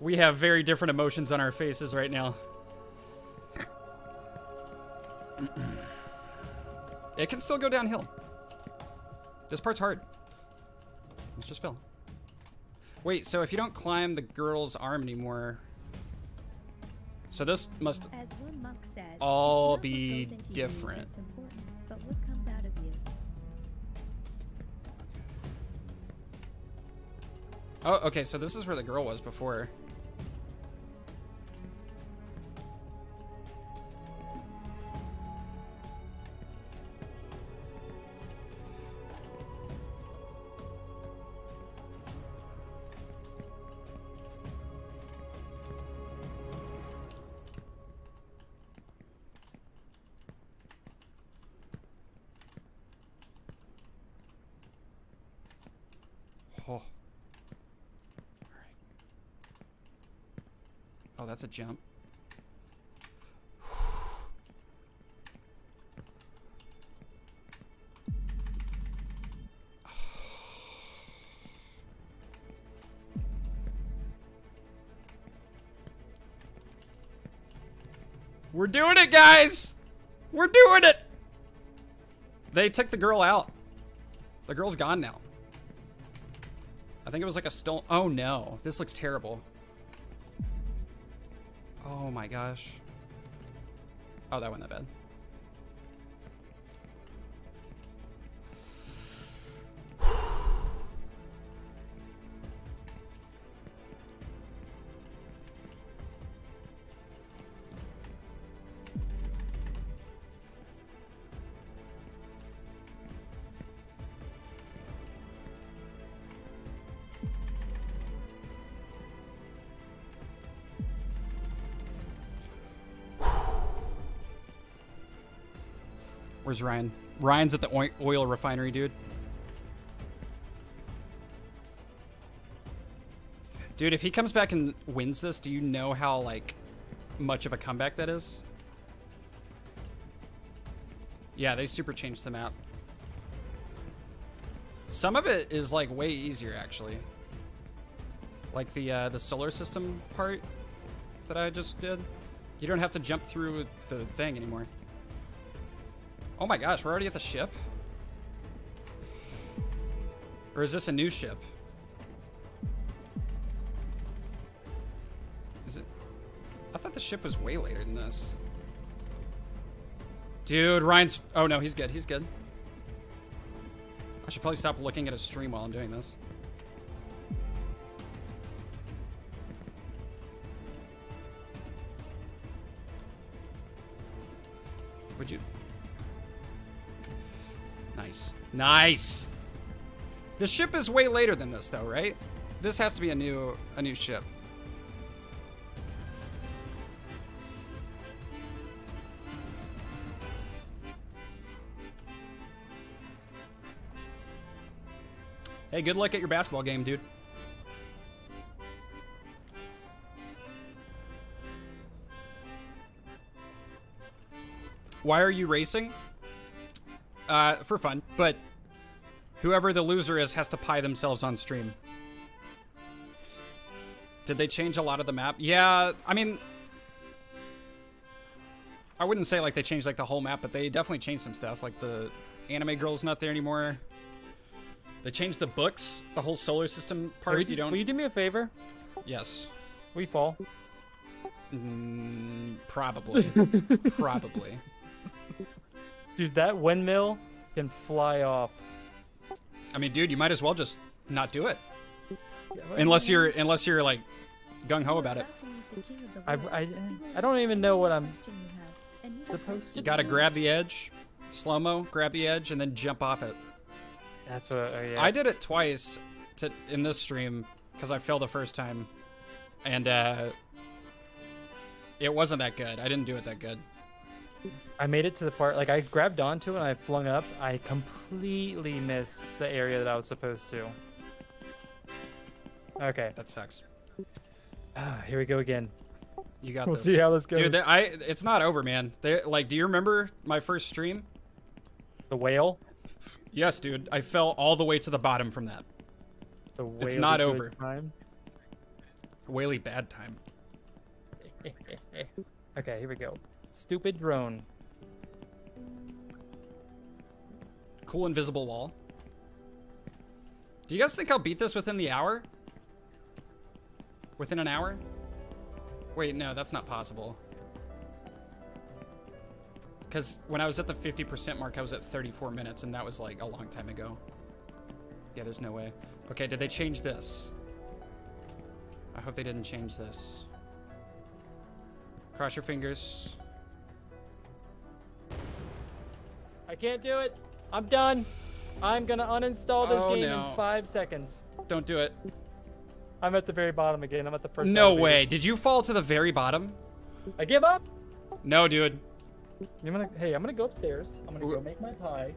We have very different emotions on our faces right now. it can still go downhill. This part's hard. Let's just fill. Wait, so if you don't climb the girl's arm anymore... So this must... As one monk said, all be goes into you different. but what comes out of you. Oh, okay, so this is where the girl was before. That's a jump. We're doing it, guys! We're doing it! They took the girl out. The girl's gone now. I think it was like a stone. Oh no, this looks terrible. Oh my gosh. Oh, that wasn't that bad. Where's Ryan? Ryan's at the oil refinery, dude. Dude, if he comes back and wins this, do you know how like much of a comeback that is? Yeah, they super changed the map. Some of it is like way easier actually. Like the uh, the solar system part that I just did. You don't have to jump through the thing anymore. Oh my gosh, we're already at the ship? Or is this a new ship? Is it? I thought the ship was way later than this. Dude, Ryan's. Oh no, he's good. He's good. I should probably stop looking at his stream while I'm doing this. Nice. The ship is way later than this though, right? This has to be a new a new ship. Hey, good luck at your basketball game, dude. Why are you racing? Uh, for fun, but whoever the loser is has to pie themselves on stream. Did they change a lot of the map? Yeah, I mean, I wouldn't say like they changed like the whole map, but they definitely changed some stuff. Like the anime girl's not there anymore. They changed the books, the whole solar system part. Will you, you don't. will you do me a favor? Yes. We fall. Mm, probably. probably. Dude, that windmill can fly off. I mean, dude, you might as well just not do it, unless you're unless you're like gung ho about it. I, I, I don't even know what I'm supposed to You gotta grab the edge, slow mo, grab the edge, and then jump off it. That's what. Oh, yeah. I did it twice to in this stream because I fell the first time, and uh, it wasn't that good. I didn't do it that good. I made it to the part like I grabbed onto it and I flung up. I completely missed the area that I was supposed to. Okay, That sucks. ah, here we go again. You got We'll this, see how this goes. dude. I it's not over, man. They like, do you remember my first stream? the whale. Yes, dude. I fell all the way to the bottom from that. The whale. It's not over. Time. Whaley bad time. okay, here we go. Stupid drone. Cool invisible wall. Do you guys think I'll beat this within the hour? Within an hour? Wait, no, that's not possible. Because when I was at the 50% mark, I was at 34 minutes, and that was like a long time ago. Yeah, there's no way. Okay, did they change this? I hope they didn't change this. Cross your fingers. I can't do it. I'm done. I'm gonna uninstall this Oh, game no. in five seconds. Don't do it. I'm at the very bottom again. I'm at the first. No way. Did you fall to the very bottom? I give up. No, dude. I'm gonna. Hey, I'm gonna go upstairs. I'm gonna go make my pie.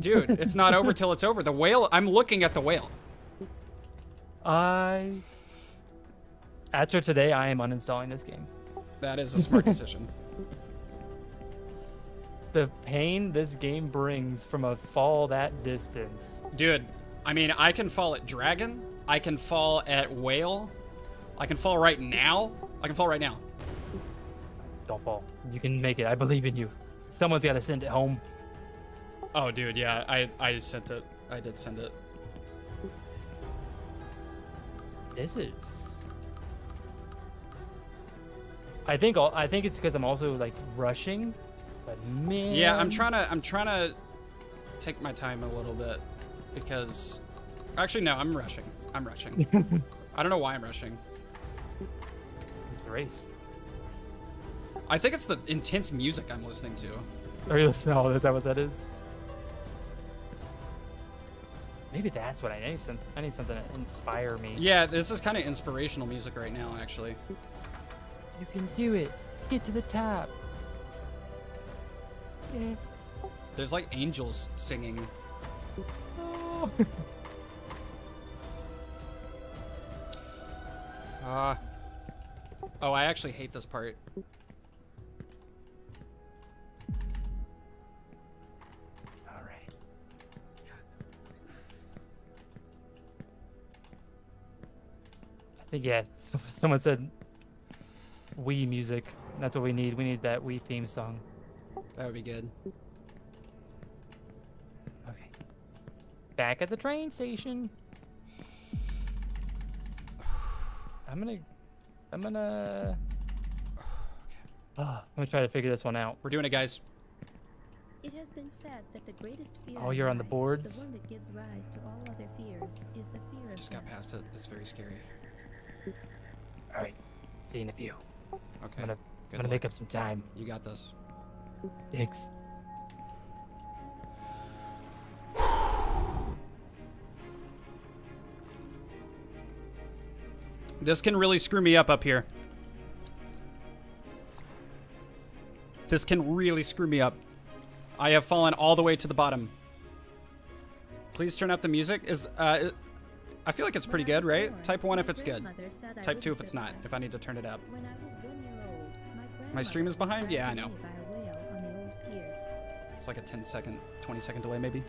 Dude, it's not over till it's over. The whale, I'm looking at the whale. I. After today, I am uninstalling this game. That is a smart decision. The pain this game brings from a fall that distance. Dude, I mean, I can fall at dragon. I can fall at whale. I can fall right now. I can fall right now. Don't fall. You can make it. I believe in you. Someone's got to send it home. Oh, dude, yeah, I, I sent it. I did send it. This is. I think. I think it's because I'm also like rushing. But man. Yeah, I'm trying to, I'm trying to take my time a little bit because, actually, no, I'm rushing. I'm rushing. I don't know why I'm rushing. It's the race. I think it's the intense music I'm listening to. Are you listening? Oh, is that what that is? Maybe that's what I need. Some, I need something to inspire me. Yeah, this is kind of inspirational music right now, actually. You can do it. Get to the top. There's like angels singing. Oh. Ah. oh, I actually hate this part. All right. I think yeah. Someone said Wii music. That's what we need. We need that Wii theme song. That would be good. Okay. Back at the train station. I'm gonna. I'm gonna. okay. Ah, I'm gonna try to figure this one out. We're doing it, guys. It has been said that the greatest fear Oh, you're on the boards? The one that gives rise to all other fears is the fear of Just got past it. It's very scary. All right. See you in a few. Okay. I'm gonna. I'm gonna luck. make up some time. You got this. Thanks. This can really screw me up up here. This can really screw me up. I have fallen all the way to the bottom. Please turn up the music. Is uh, it- I feel like it's pretty good, right? born, Type one if it's good. grandmother said I Type two if it's not. If I need to turn it up. When I was one year old, my My stream is behind? Yeah, I know. It's like a 10 second, 20 second delay, maybe.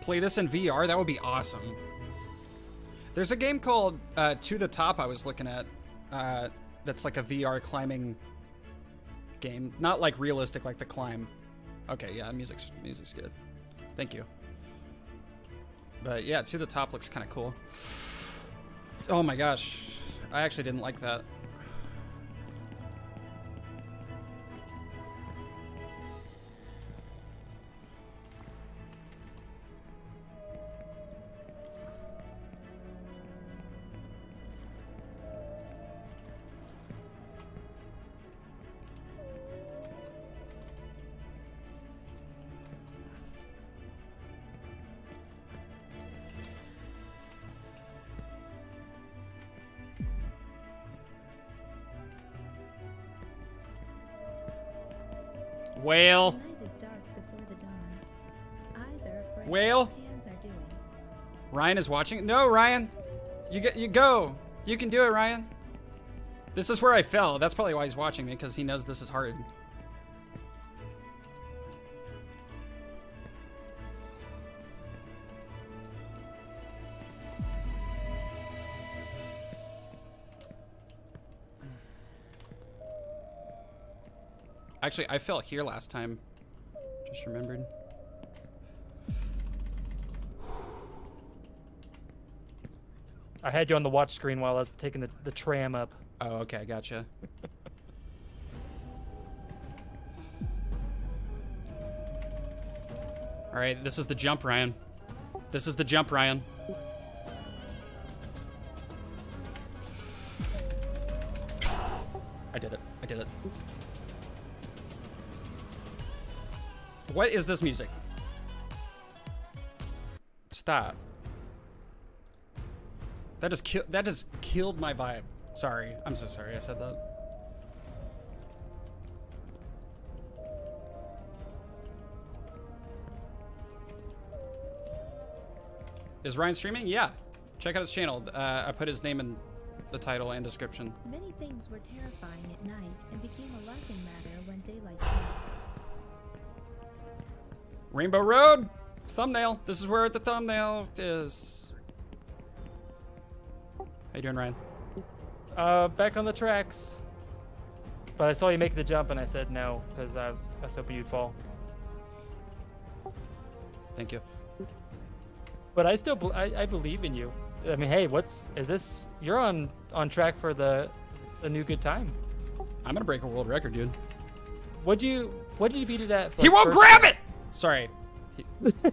Play this in VR? That would be awesome. There's a game called uh, To the Top I was looking at uh, that's like a VR climbing game. Not like realistic like the climb. Okay, yeah, music's, music's good. Thank you. But yeah, To the Top looks kind of cool. Oh my gosh. I actually didn't like that. Ryan is watching. No, Ryan. You get you go. You can do it, Ryan. This is where I fell. That's probably why he's watching me because he knows this is hard. Actually, I fell here last time. Just remembered. I had you on the watch screen while I was taking the, the tram up. Oh, okay, gotcha. All right, this is the jump, Ryan. This is the jump, Ryan. I did it. I did it. What is this music? Stop. That just ki- that just killed my vibe. Sorry. I'm so sorry I said that. Is Ryan streaming? Yeah. Check out his channel. Uh, I put his name in the title and description. Many things were terrifying at night and became a laughing matter when daylight came. Rainbow Road! Thumbnail. This is where the thumbnail is. How you doing, Ryan? Uh, back on the tracks. But I saw you make the jump and I said no because I was, I was hoping you'd fall. Thank you. But I still, I, I believe in you. I mean, hey, what's is this? You're on on track for the the new good time. I'm gonna break a world record, dude. What do you what did you beat it at? He won't grab it! Sorry. He,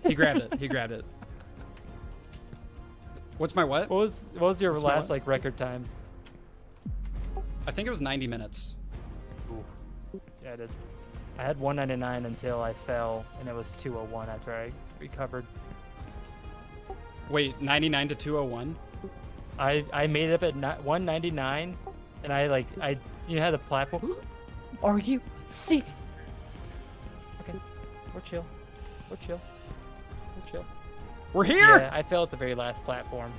he grabbed it. He grabbed it. What's my what? What was what was your What's last like record time? I think it was 90 minutes. Yeah, I did. I had 199 until I fell, and it was 201 after I recovered. Wait, 99 to 201? I I made it up at 199, and I like I you know how the platform. Are you see? Okay, we're chill. We're chill. We're chill. We're here! Yeah, I fell at the very last platform.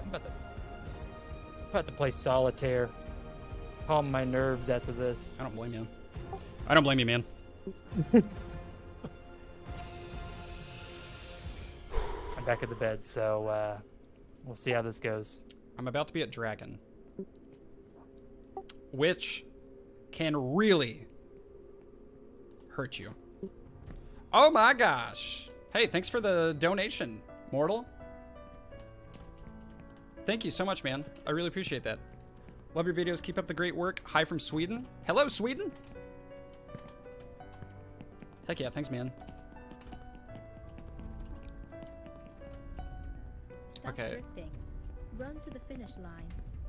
I'm about to, I'm about to play solitaire. Calm my nerves after this. I don't blame you. I don't blame you, man. I'm back at the bed, so uh, we'll see how this goes. I'm about to be at Dragon. Which can really hurt you. Oh my gosh. Hey, thanks for the donation, Mortal. Thank you so much, man. I really appreciate that. Love your videos. Keep up the great work. Hi from Sweden. Hello, Sweden. Heck yeah, thanks, man. Stop Okay. drifting. Run to the finish line.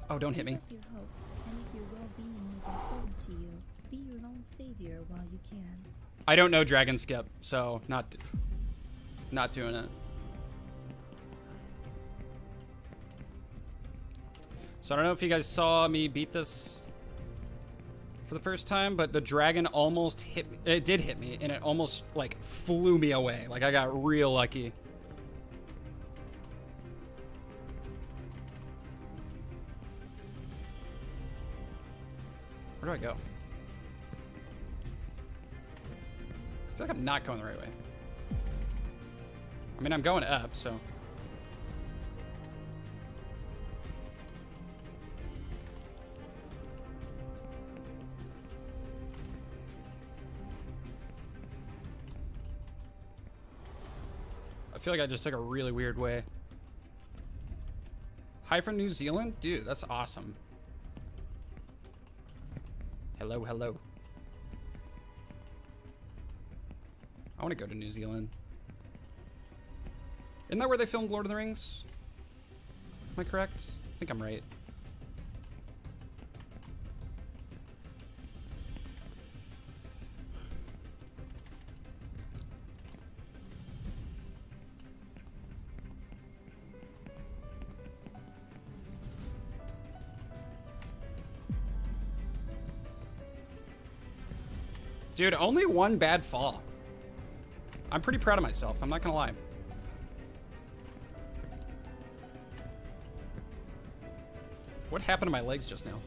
Oh, don't hit me. Your hopes, and if your well-being is important to you, be your own savior while you can. I don't know Dragon Skip, so not not doing it. So I don't know if you guys saw me beat this for the first time, but the dragon almost hit me. It did hit me, and it almost like flew me away. Like I got real lucky. Where do I go? Feel like I'm not going the right way. I mean, I'm going up, so. I feel like I just took a really weird way. Hi from New Zealand? Dude, that's awesome. Hello, hello. I want to go to New Zealand. Isn't that where they filmed Lord of the Rings? Am I correct? I think I'm right. Dude, only one bad fall. I'm pretty proud of myself. I'm not gonna lie. What happened to my legs just now?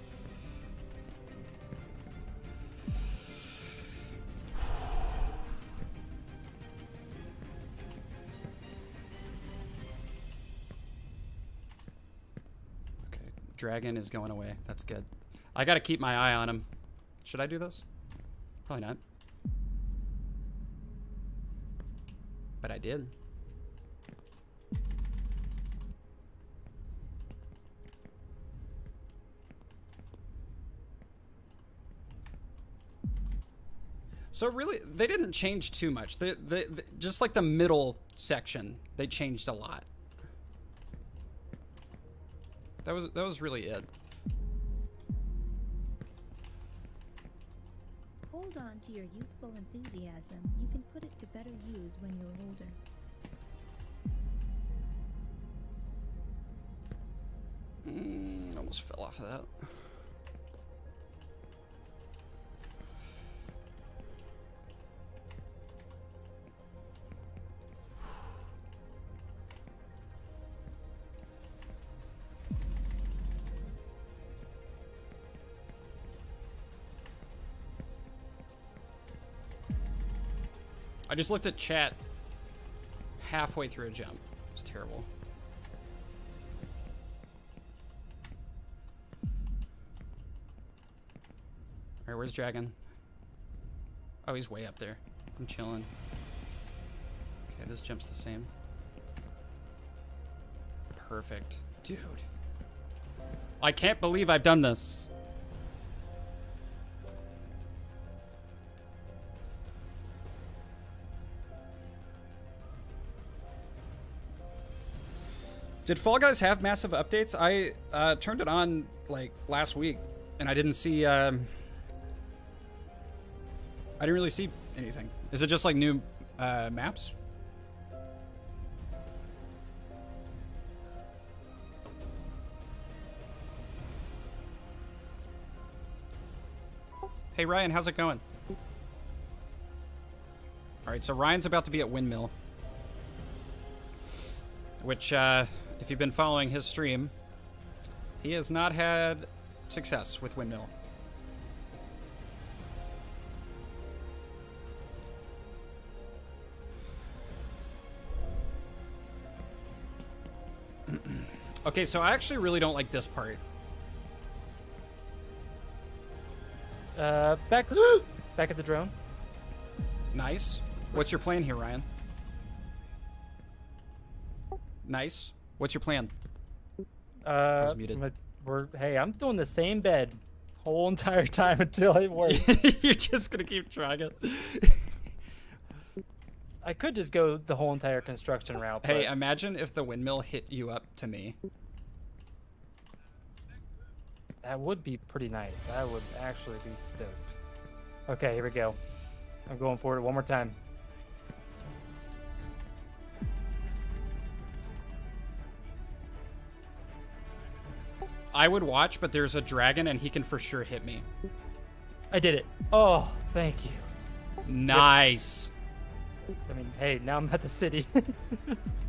Okay, dragon is going away. That's good. I gotta keep my eye on him. Should I do this? Probably not. But I did. So really, they didn't change too much. The, the, the just like the middle section, they changed a lot. That was that was really it. Hold on to your youthful enthusiasm. You can put it to better use when you're older. Mm, almost fell off of that. I just looked at chat halfway through a jump. It's terrible. Alright, where's Dragon? Oh, he's way up there. I'm chilling. Okay, this jump's the same. Perfect. Dude. I can't believe I've done this. Did Fall Guys have massive updates? I uh, turned it on like last week, and I didn't see. Um, I didn't really see anything. Is it just like new uh, maps? Hey Ryan, how's it going? All right, so Ryan's about to be at Windmill, which, uh, if you've been following his stream, he has not had success with Windmill. okay, so I actually really don't like this part. Uh, back, back at the drone. Nice. What's your plan here, Ryan? Nice. What's your plan? Uh, was muted. We're hey, I'm doing the same bed whole entire time until it works. You're just gonna keep trying it. I could just go the whole entire construction route. hey, but imagine if the windmill hit you up to me. that would be pretty nice. I would actually be stoked. Okay, here we go. I'm going for it one more time. I would watch, but there's a dragon and he can for sure hit me. I did it. Oh, thank you. Nice. I mean, hey, now I'm at the city.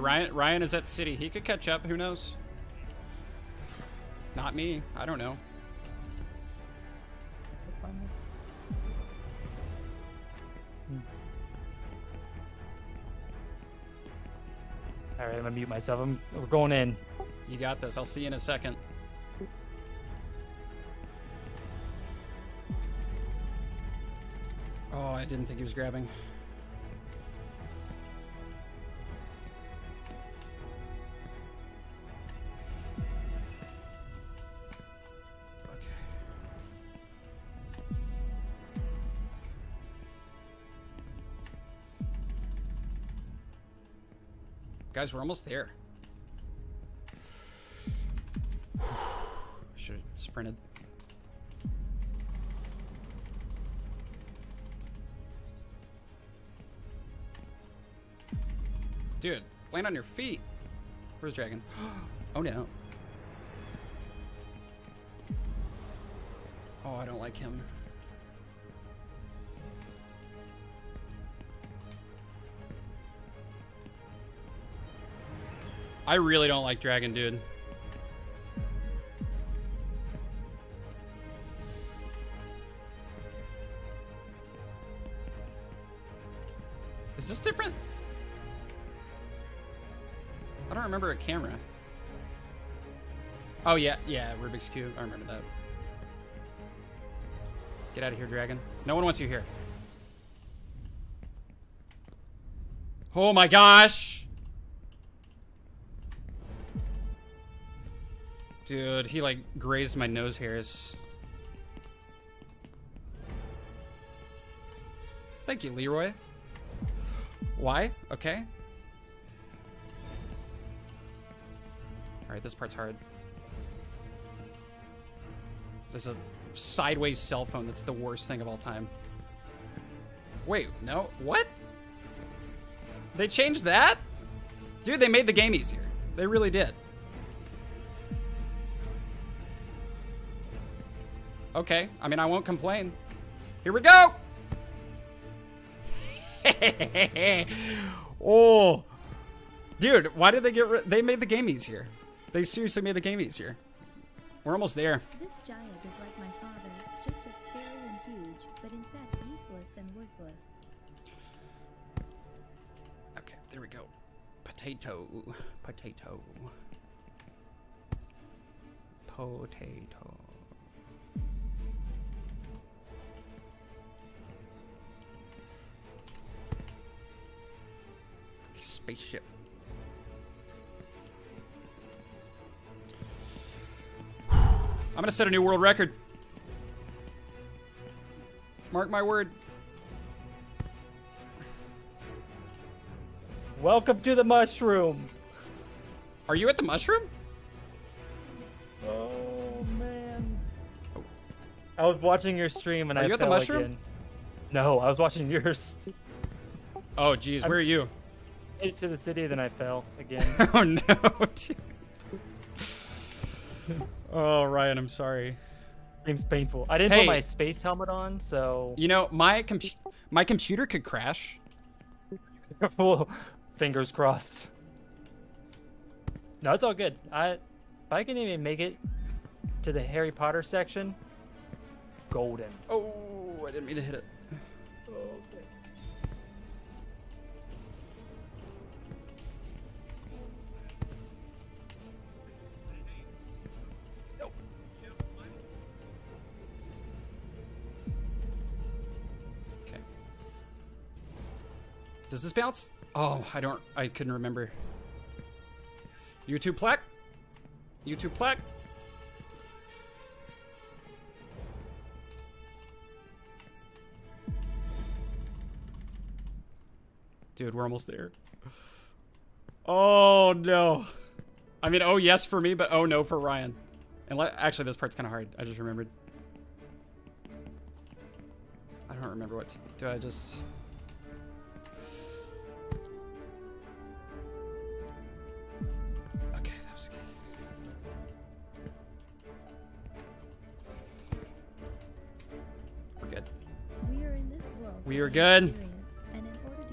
Hey, Ryan. Ryan is at the city. He could catch up. Who knows? Not me. I don't know. Let's find this. All right, I'm gonna mute myself. I'm, we're going in. You got this. I'll see you in a second. Oh, I didn't think he was grabbing. Guys, we're almost there. Should have sprinted. Dude, land on your feet. Where's Dragon? oh no. Oh, I don't like him. I really don't like Dragon, dude. Is this different? I don't remember a camera. Oh, yeah, yeah, Rubik's Cube. I remember that. Get out of here, Dragon. No one wants you here. Oh my gosh! Dude, he like grazed my nose hairs. Thank you, Leroy. Why? Okay. Alright, this part's hard. There's a sideways cell phone that's the worst thing of all time. Wait, no? What? They changed that? Dude, they made the game easier. They really did. Okay, I mean, I won't complain. Here we go! oh. Dude, why did they get rid- They made the game easier. They seriously made the game easier. We're almost there. This giant is like my father, just as scary and huge, but in fact useless and worthless. Okay, there we go. Potato. Potato. Potato. Spaceship. I'm gonna set a new world record. Mark my word. Welcome to the mushroom. Are you at the mushroom? Oh man. Oh. I was watching your stream and Are I you at the mushroom? again. No, I was watching yours. Oh, geez, where are you? Made it to the city, then I fell again. Oh no, dude. Oh, Ryan, I'm sorry. Seems painful. I didn't Hey. put my space helmet on, so You know, my com- my computer could crash. well, fingers crossed. No, it's all good. I if I can even make it to the Harry Potter section, golden. Oh, I didn't mean to hit it. Does this bounce? Oh, I don't. I couldn't remember. YouTube plaque. YouTube plaque. Dude, we're almost there. Oh no. I mean, oh yes for me, but oh no for Ryan. And actually, this part's kind of hard. I just remembered. I don't remember what. To, do I just? Move forward.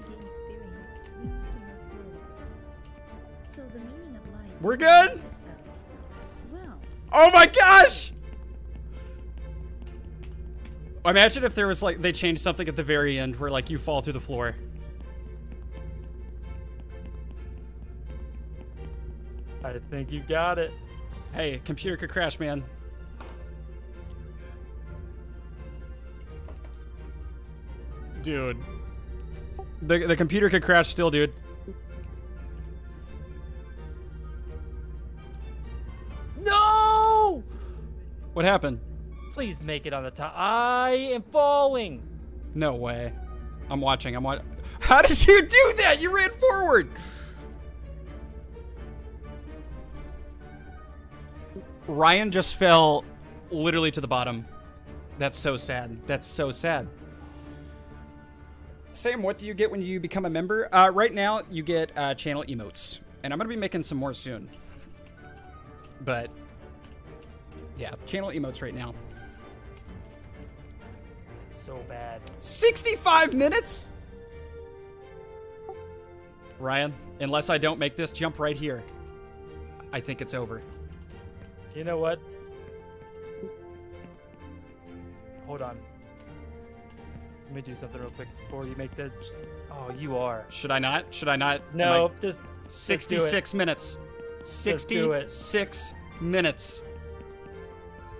So the meaning of life. We're good? Well, Oh my gosh! Imagine if there was like they changed something at the very end where like you fall through the floor. I think you got it. Hey, computer could crash, man. Dude. The the computer could crash still, dude. No! What happened? Please make it on the top. I am falling. No way. I'm watching. I'm watching. How did you do that? You ran forward. Ryan just fell literally to the bottom. That's so sad. That's so sad. Sam, what do you get when you become a member? Uh, right now, you get uh, channel emotes, and I'm gonna be making some more soon. But yeah, channel emotes right now. It's so bad. 65 minutes? Ryan, unless I don't make this, jump right here. I think it's over. You know what? Hold on. Let me do something real quick before you make the. Oh, you are. Should I not? Should I not? No, I- just 66 minutes. do it. 66 minutes.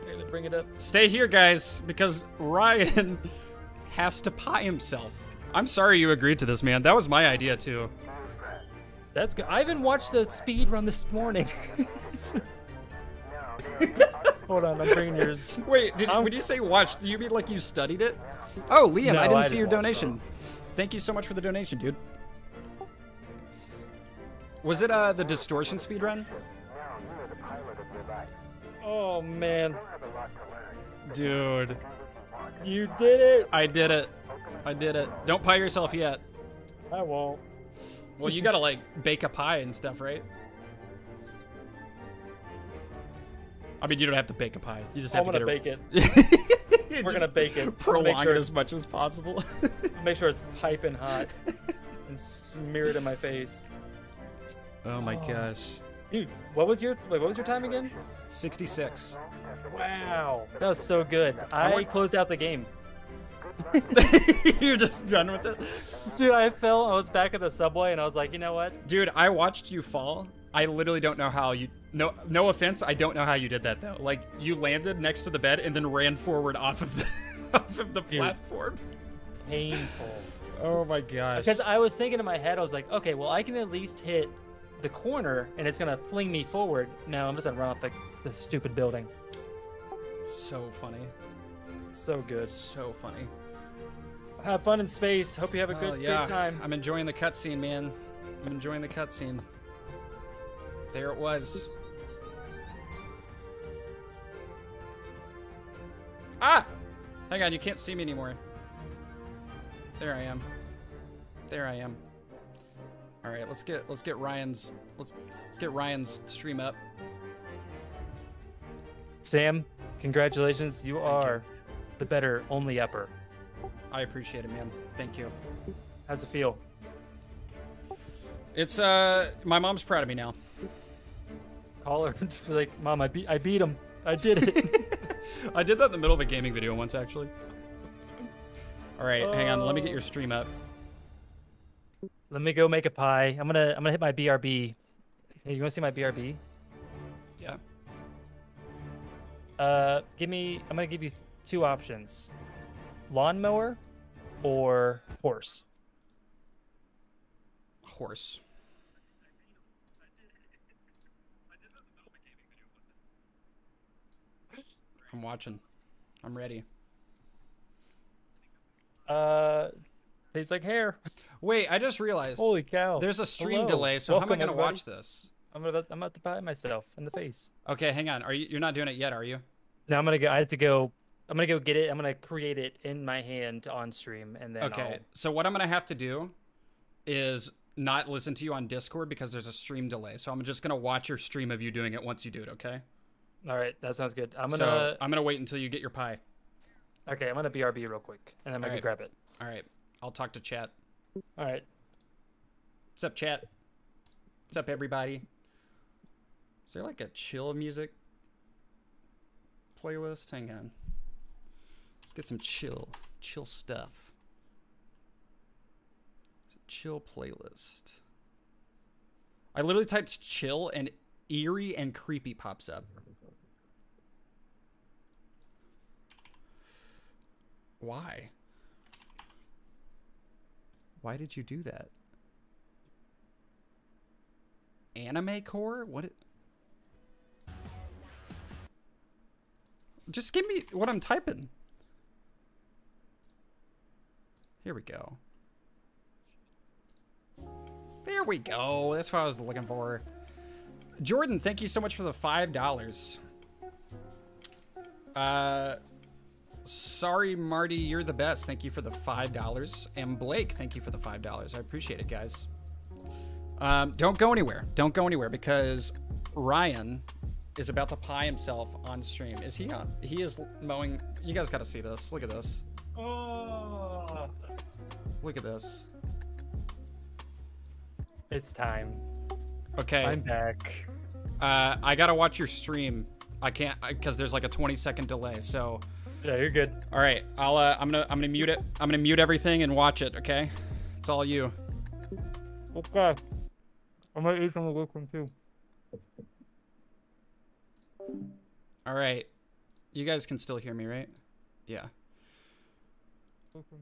here, let's bring it up. Stay here, guys, because Ryan has to pie himself. I'm sorry you agreed to this, man. That was my idea, too. That's good. I even watched the speed run this morning. Hold on, I'm bringing yours. Wait, did, I'm- when you say watch, do you mean like you studied it? Oh, Liam, No, I didn't I see your watched donation. Thank you so much for the donation, dude. Was it uh the distortion speed run? Oh man, Dude, you did it. I did it. I did it. Don't pie yourself yet. I won't. Well, you gotta like bake a pie and stuff, right? I mean, you don't have to bake a pie. You just I'm have to gonna get bake it. it. We're gonna bake it. Prolong sure it as much as possible. Make sure it's piping hot and smear it in my face. oh my Oh. gosh. Dude, what was your wait? What was your time again? 66. Wow, that was so good. I want- closed out the game. You're just done with it? Dude, I fell. I was back at the subway, and I was like, you know what? Dude, I watched you fall. I literally don't know how you. No, no offense. I don't know how you did that though. Like you landed next to the bed and then ran forward off of the off of the platform. Painful. Oh my gosh. Because I was thinking in my head, I was like, okay, well, I can at least hit the corner, and it's gonna fling me forward. No, I'm just gonna run off the, the stupid building. so funny. So good. So funny. Have fun in space. Hope you have a good, yeah. good time. I'm enjoying the cutscene, man. I'm enjoying the cutscene. There it was. Ah! Hang on, you can't see me anymore. There I am. There I am. All right, let's get let's get Ryan's let's let's get Ryan's stream up. Sam, congratulations. You are the better only upper. I appreciate it, man. Thank you. How's it feel? It's uh my mom's proud of me now. Call her and just be like, Mom, I beat I beat him. I did it. I did that in the middle of a gaming video once, actually. All right, hang on. Let me get your stream up. Let me go make a pie. I'm gonna I'm gonna hit my BRB. Hey, you wanna see my BRB? Yeah. Uh, give me. I'm gonna give you two options: lawnmower or horse. Horse. I'm watching. I'm ready. Uh, tastes like hair. Wait, I just realized Holy cow! there's a stream Hello. delay, so how am I going to everybody. watch this? I'm gonna I'm about to bite myself in the face. Okay, hang on. Are you you're not doing it yet, are you? No, I'm gonna go. I have to go. I'm gonna go get it. I'm gonna create it in my hand on stream, and then Okay. So what I'm going to have to do is not listen to you on Discord because there's a stream delay. So I'm just going to watch your stream of you doing it once you do it, okay? All right, that sounds good. I'm gonna. I'm going to wait until you get your pie. okay, I'm gonna BRB real quick, and I'm gonna Alright. go grab it. All right. I'll talk to chat. All right. What's up, chat? What's up, everybody? Is there like a chill music playlist? Hang on. Let's get some chill, chill stuff. Chill playlist. I literally typed chill and eerie and creepy pops up. Why? Why did you do that? Anime core? What? It... Just give me what I'm typing. Here we go. There we go. That's what I was looking for. Jordan, thank you so much for the five dollars. Uh, sorry, Marty, you're the best. Thank you for the five dollars. And Blake, thank you for the five dollars. I appreciate it, guys. Um, don't go anywhere. Don't go anywhere because Ryan is about to pie himself on stream. Is he on? He is mowing. You guys got to see this. Look at this. Oh, Look at this. it's time. Okay. I'm back. Uh, I gotta watch your stream. I can't because there's like a 20 second delay. So, Yeah, you're good. all right, I'll. Uh, I'm gonna. I'm gonna mute it. I'm gonna mute everything and watch it. Okay, it's all you. Okay. I might eat some of this one too. All right, you guys can still hear me, right? Yeah.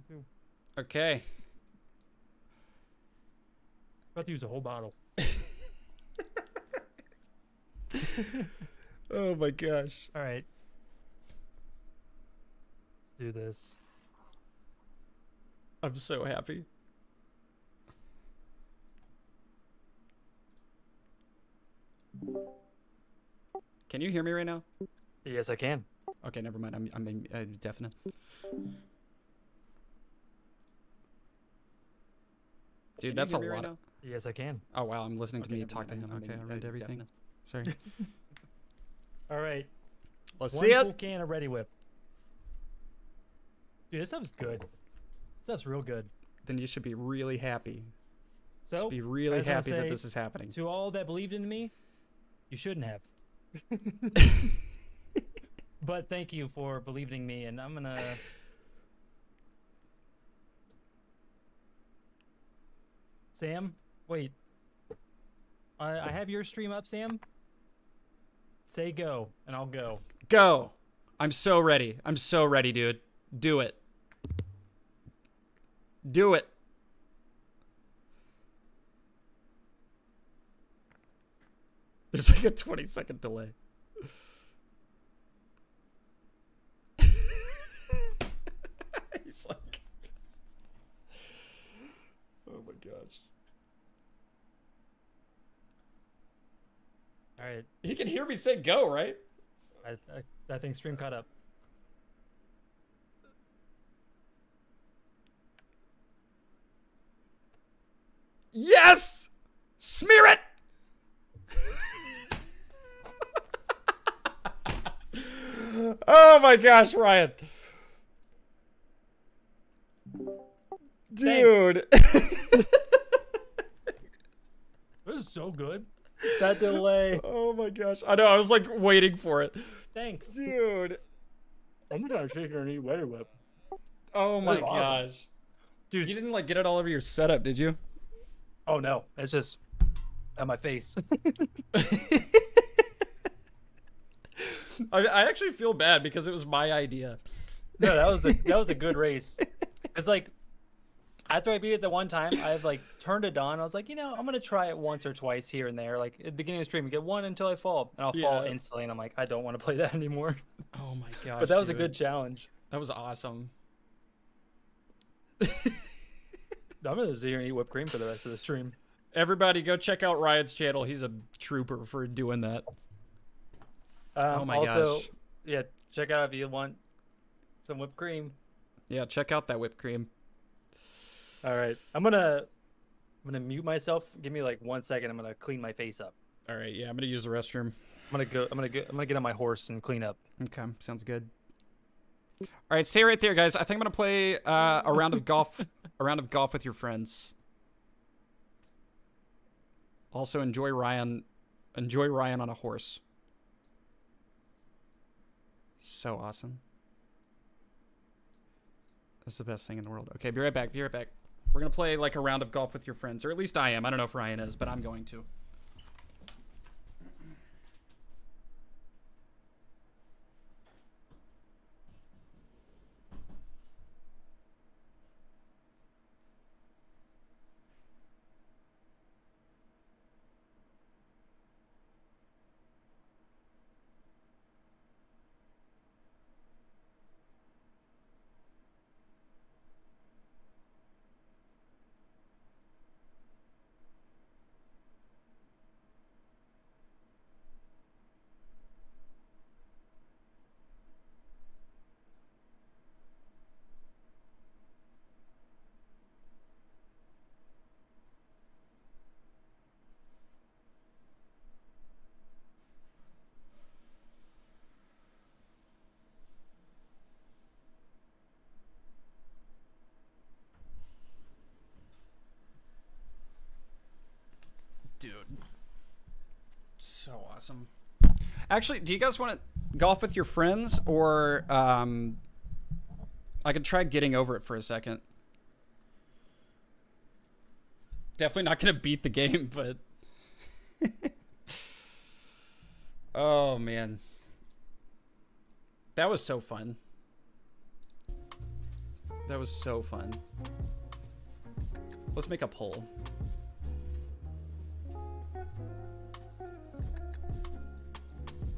Too. Okay. About to use a whole bottle. Oh my gosh. All right. Let's do this. I'm so happy. Can you hear me right now? Yes, I can. Okay, never mind. I'm I'm in, uh, definite. Dude, that's a lot. of... Yes, I can. Oh wow, I'm listening to me never talk to him. I'm Okay, in, I uh, read everything. definite. Sorry. All right. Let's One see full it. can of Reddi-wip. Dude, this stuff's good. This stuff's real good. Then you should be really happy. So, Should be really happy that this is happening. to all that believed in me, you shouldn't have. but thank you for believing me, and I'm gonna. Sam, wait. I I have your stream up, Sam. Say go, and I'll go. Go. I'm so ready. I'm so ready, dude. Do it. Do it. There's like a 20 second delay. He's like, oh my gosh. All right, He can hear me say go, right? I I, I think stream caught up. Yes! Smear it! oh my gosh, Ryan. Dude. This is so good. That delay. oh my gosh. I know, I was like waiting for it. Thanks. Dude. I'm gonna shake her and eat Reddi-wip. Oh my That's awesome. gosh. Dude. You didn't like get it all over your setup, did you? Oh no, it's just on my face. I, I actually feel bad because it was my idea. no, that was a that was a good race. It's like after I beat it the one time, I've like turned it on. I was like, you know, I'm gonna try it once or twice here and there. Like at the beginning of the stream, you get one until I fall, and I'll fall instantly. And I'm like, I don't want to play that anymore. Oh my gosh. but that was a good challenge. That was awesome. I'm gonna sit here and eat whipped cream for the rest of the stream. Everybody go check out Ryan's channel. He's a trooper for doing that. Um, oh my also, gosh. yeah, check out if you want some whipped cream. Yeah, check out that whipped cream. All right, I'm gonna I'm gonna mute myself. Give me like one second. I'm gonna clean my face up. All right, yeah, I'm gonna use the restroom. I'm gonna go. I'm gonna go. I'm gonna get on my horse and clean up. Okay, sounds good. All right, stay right there, guys. I think I'm gonna play uh, a round of golf, a round of golf with your friends. Also, enjoy Ryan, enjoy Ryan on a horse. So awesome. That's the best thing in the world. Okay, be right back. Be right back. We're gonna play like a round of golf with your friends, or at least I am. I don't know if Ryan is, but I'm going to. So awesome. Actually, do you guys want to golf with your friends or um I could try getting over it for a second. Definitely not going to beat the game, but Oh man. That was so fun. That was so fun. Let's make a poll.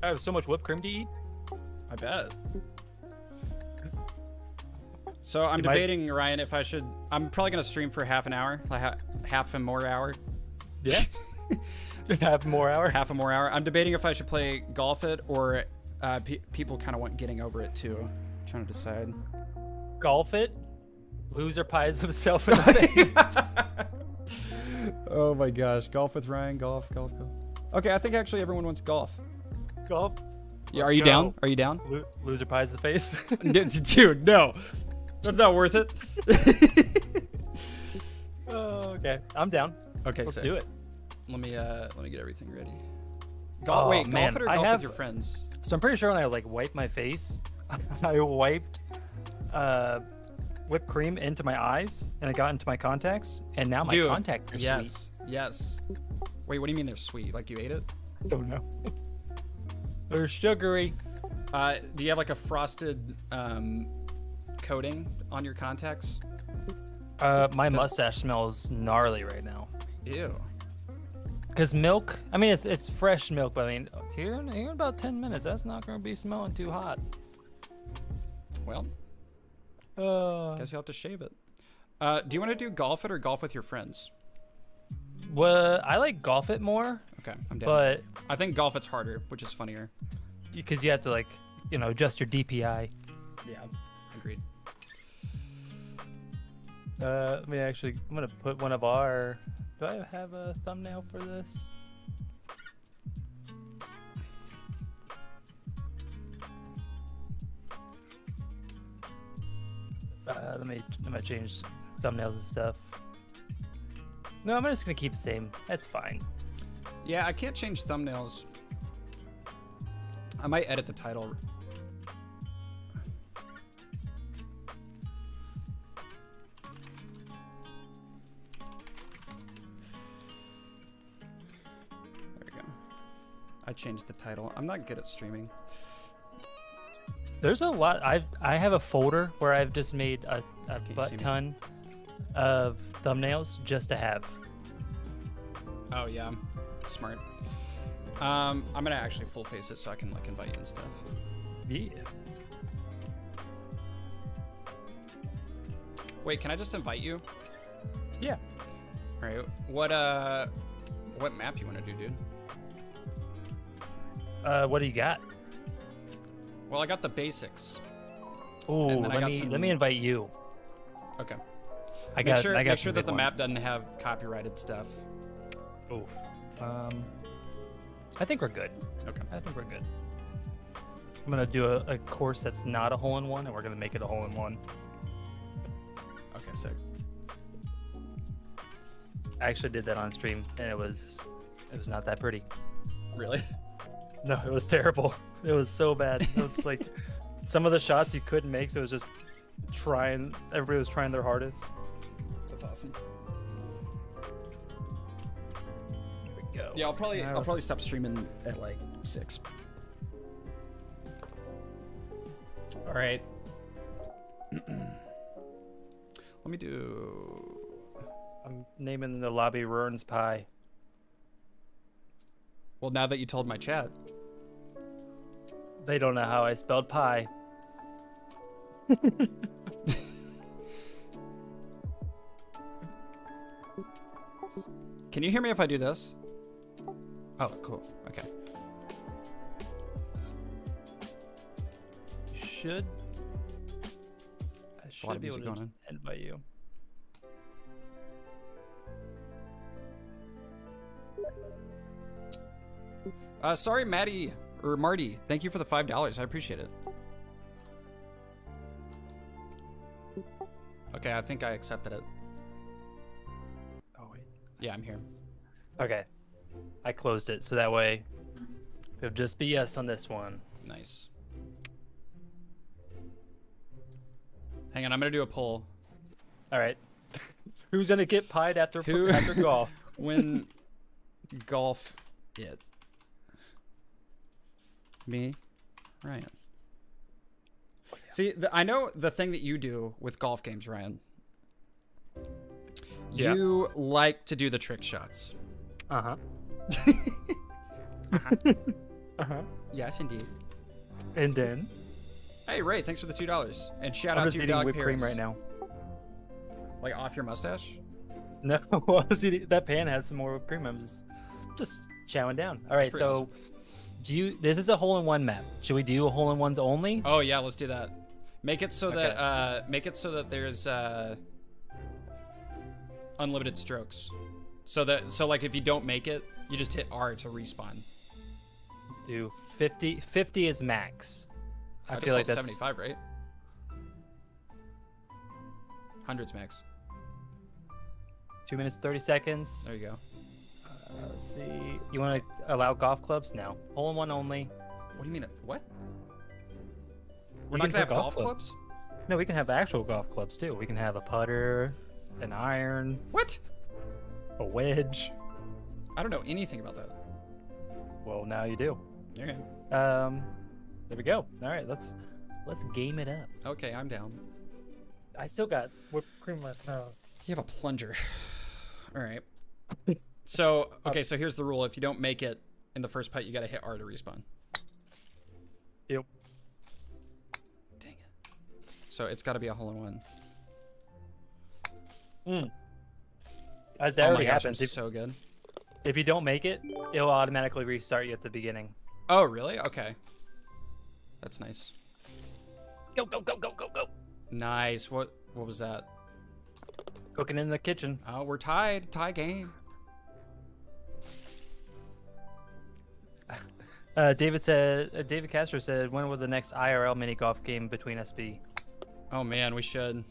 I have so much whipped cream to eat. I bet. So I'm You might- debating, Ryan, if I should. I'm probably gonna stream for half an hour, like half a more hour, Yeah. have more hour. half a more hour. I'm debating if I should play golf it or uh, pe- people kind of want getting over it too. trying to decide. Golf it. Loser pies himself in the face. oh my gosh, golf with Ryan, golf, golf, golf. Okay, I think actually everyone wants golf. Golf. Yeah, are you go. down? Are you down? Lo- loser pies the face. Dude, no, that's not worth it. oh, okay. I'm down. okay, Let's sick. do it. Let me uh, let me get everything ready. Golf, Oh, wait, man, golf it or I have- with your friends? So I'm pretty sure when I like wiped my face, I wiped uh, whipped cream into my eyes and it got into my contacts, and now my Dude, contacts are yes, yes. Wait, what do you mean they're sweet? Like you ate it? I Don't know. They're sugary. Uh, do you have like a frosted um, coating on your contacts? Uh, my mustache smells gnarly right now. Ew. Cause milk, I mean it's it's fresh milk, but I mean here in, here in about ten minutes, that's not gonna be smelling too hot. Well, Uh, guess you'll have to shave it. Uh, do you want to do golf it or golf with your friends? well, I like golf it more, Okay, I'm down. but I think golf it's harder, which is funnier. because you have to like you know adjust your DPI. Yeah, agreed. Uh, let me actually, I'm gonna put one of our. Do I have a thumbnail for this? Uh, let me, I'm gonna change thumbnails and stuff. No, I'm just gonna keep the same. That's fine. Yeah, I can't change thumbnails. I might edit the title. There we go. I changed the title. I'm not good at streaming. There's a lot. I I have a folder where I've just made a, a butt ton of thumbnails just to have. Oh yeah, smart. Um, I'm gonna actually full face it so I can like invite you and stuff. Yeah. Wait, can I just invite you? Yeah. All right. What uh, what map you want to do, dude? Uh, what do you got? Well, I got the basics. Ooh, And then I let me some- let me invite you. Okay. I make got sure, I got make sure that the map ones. doesn't have copyrighted stuff. Oof. Um, I think we're good. Okay. I think we're good. I'm gonna do a, a course that's not a hole in one, and we're gonna make it a hole in one. Okay, sick. I actually did that on stream, and it was it was not that pretty. Really? No, it was terrible. It was so bad. It was like some of the shots you couldn't make, so it was just trying. Everybody was trying their hardest. That's awesome. Yeah, I'll probably I'll probably stop streaming at like six. All right. Let me do. I'm naming the lobby Ryan's Pie. Well, now that you told my chat, They don't know how I spelled pie. can you hear me if I do this? Oh, cool. Okay. Should. I a lot of should be able to going on. invite you. Uh, sorry, Maddie or Marty. Thank you for the five dollars. I appreciate it. Okay, I think I accepted it. Oh wait. Yeah, I'm here. Okay. I closed it so that way It'll just be us on this one. Nice. Hang on, I'm gonna do a poll. All right. Who's gonna get pied after Who- after golf? When golf it. Me, Ryan. See, the, I know the thing that you do with golf games, Ryan. Yeah. You like to do the trick shots. Uh huh. Uh huh. Yes, indeed. And then Hey, Ray, thanks for the two dollars. And shout I'm out to your eating dog whipped Paris. cream right now. Like off your mustache. No, eating, that pan has some more whipped cream. I'm just just chowing down. All right, so do you? This is a hole-in-one map. Should we do a hole-in-ones only? Oh yeah, let's do that. Make it so that uh, make it so that there's uh, unlimited strokes. So that so like if you don't make it, you just hit R to respawn. Do 50? 50 is max. I, just feel like that's 75, right? Hundreds max. two minutes thirty seconds. There you go. Uh, let's see. You want to allow golf clubs? No. Hole-in-one only. What do you mean? What? We're You not can gonna have golf golf club- clubs? No, we can have actual golf clubs too. We can have a putter, an iron, What? a wedge. I don't know anything about that. Well, now you do. Okay. Um, there we go. All right, let's let's game it up. Okay, I'm down. I still got whipped cream left now. You have a plunger. All right. So okay, so here's the rule: if you don't make it in the first putt, you got to hit R to respawn. Yep. Dang it. So it's got to be a hole in one. Mm. Uh, that oh my already gosh, happens. So good. If you don't make it, it'll automatically restart you at the beginning. Oh really? Okay. That's nice. Go go go go go go. Nice. What what was that? Cooking in the kitchen. Oh, we're tied. Tie game. Uh, David said. Uh, David Castro said, "When will the next IRL mini golf game between us be?" Oh man, we should.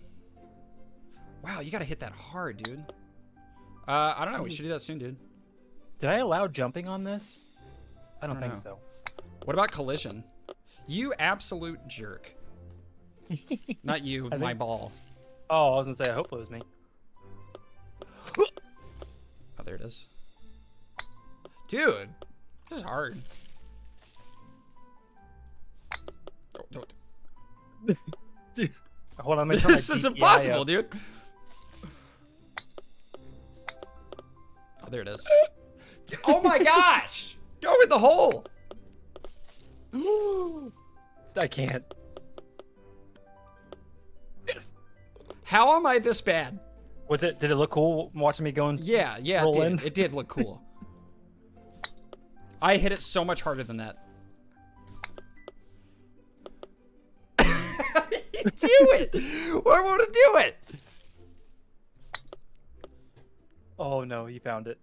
Wow, you got to hit that hard, dude. Uh, I don't know. We should do that soon, dude. Did I allow jumping on this? I don't, don't think know. so. What about collision? You absolute jerk. Not you, I my think- ball. Oh, I was gonna say. I hope it was me. Oh, there it is. Dude, this is hard. Oh, don't- Hold on, let me turn my This is impossible, up. dude. Oh, there it is. Oh my gosh! Go in the hole! I can't. How am I this bad? Was it? Did it look cool watching me going? Yeah, yeah, it did. It did look cool. I hit it so much harder than that. do it! Why won't it do it? Oh no, he found it.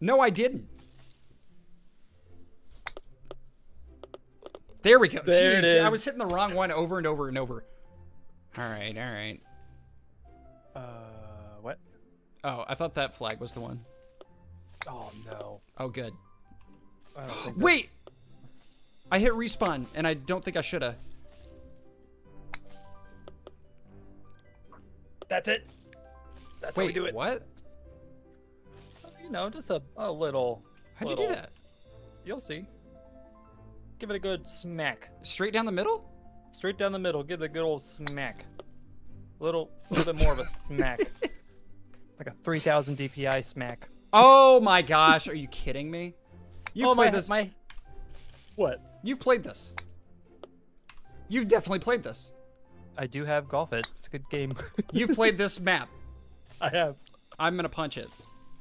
No, I didn't. There we go. There Jeez, dude, I was hitting the wrong one over and over and over. All right, all right. Uh, what? Oh, I thought that flag was the one. Oh no. Oh, good. I Wait! I hit respawn, and I don't think I shoulda. That's, that's it. That's how we do it. what? You know, just a, a little. How'd you do that? You'll see. Give it a good smack. Straight down the middle? Straight down the middle. Give it a good old smack. A Little, little bit more of a smack. Like a 3,000 DPI smack. Oh my gosh, are you kidding me? You oh played my, this. my. What? You've played this. You've definitely played this. I do have golf it. It's a good game. You've played this map. I have. I'm gonna punch it,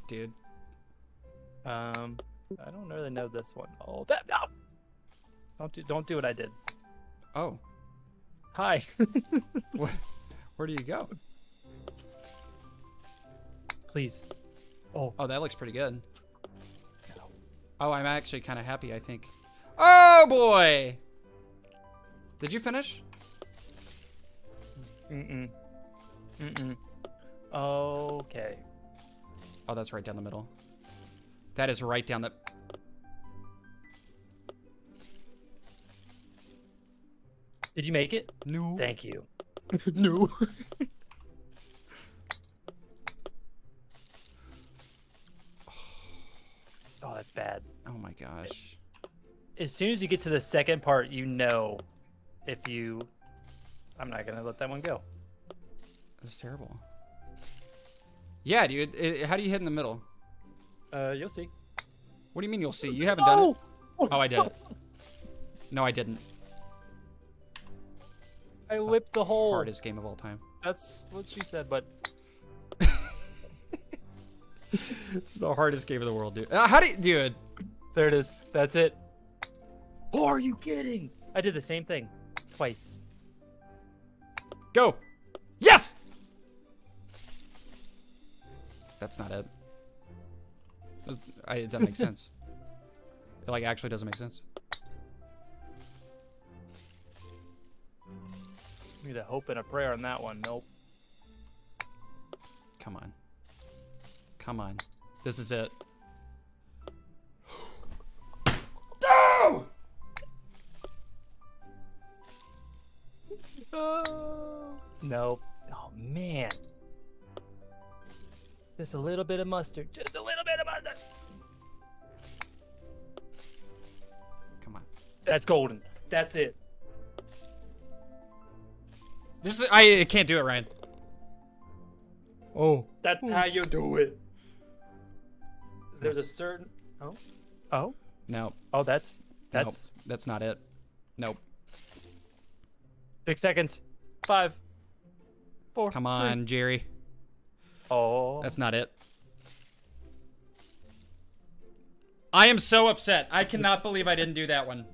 dude. Um, I don't really know this one. Oh, that no. Don't do, don't do what I did. Oh, Hi. wh- where do you go? Please. Oh, Oh, that looks pretty good. Oh, I'm actually kind of happy. I think. Oh boy! Did you finish? mm-mm. Mm-mm. Okay. Oh, that's right down the middle. That is right down the. Did you make it? No. Thank you. no. oh, that's bad. Oh my gosh. As soon as you get to the second part, you know if you. I'm not gonna let that one go. That's terrible. Yeah, dude. It, how do you hit in the middle? Uh, you'll see. What do you mean you'll see? You haven't done it? Oh, I did it. No, I didn't. I lipped the hole. Hardest game of all time. That's what she said, but It's the hardest game of the world, dude. Uh, how do you, dude? there it is. That's it. Oh, are you kidding? I did the same thing twice. Go. Yes. That's not it. I, it doesn't make sense. It like actually doesn't make sense. Need a hope and a prayer on that one. Nope. Come on. Come on. This is it. No! Nope. Oh man. Just a little bit of mustard. Just a That's golden. That's it. This is I, I can't do it, Ryan. Oh. That's oh. how you do it. There's a certain. Oh. Oh. No. Oh, that's that's Nope. That's not it. Nope. six seconds. Five. Four. Come three. on, Jerry. Oh. That's not it. I am so upset. I cannot believe I didn't do that one.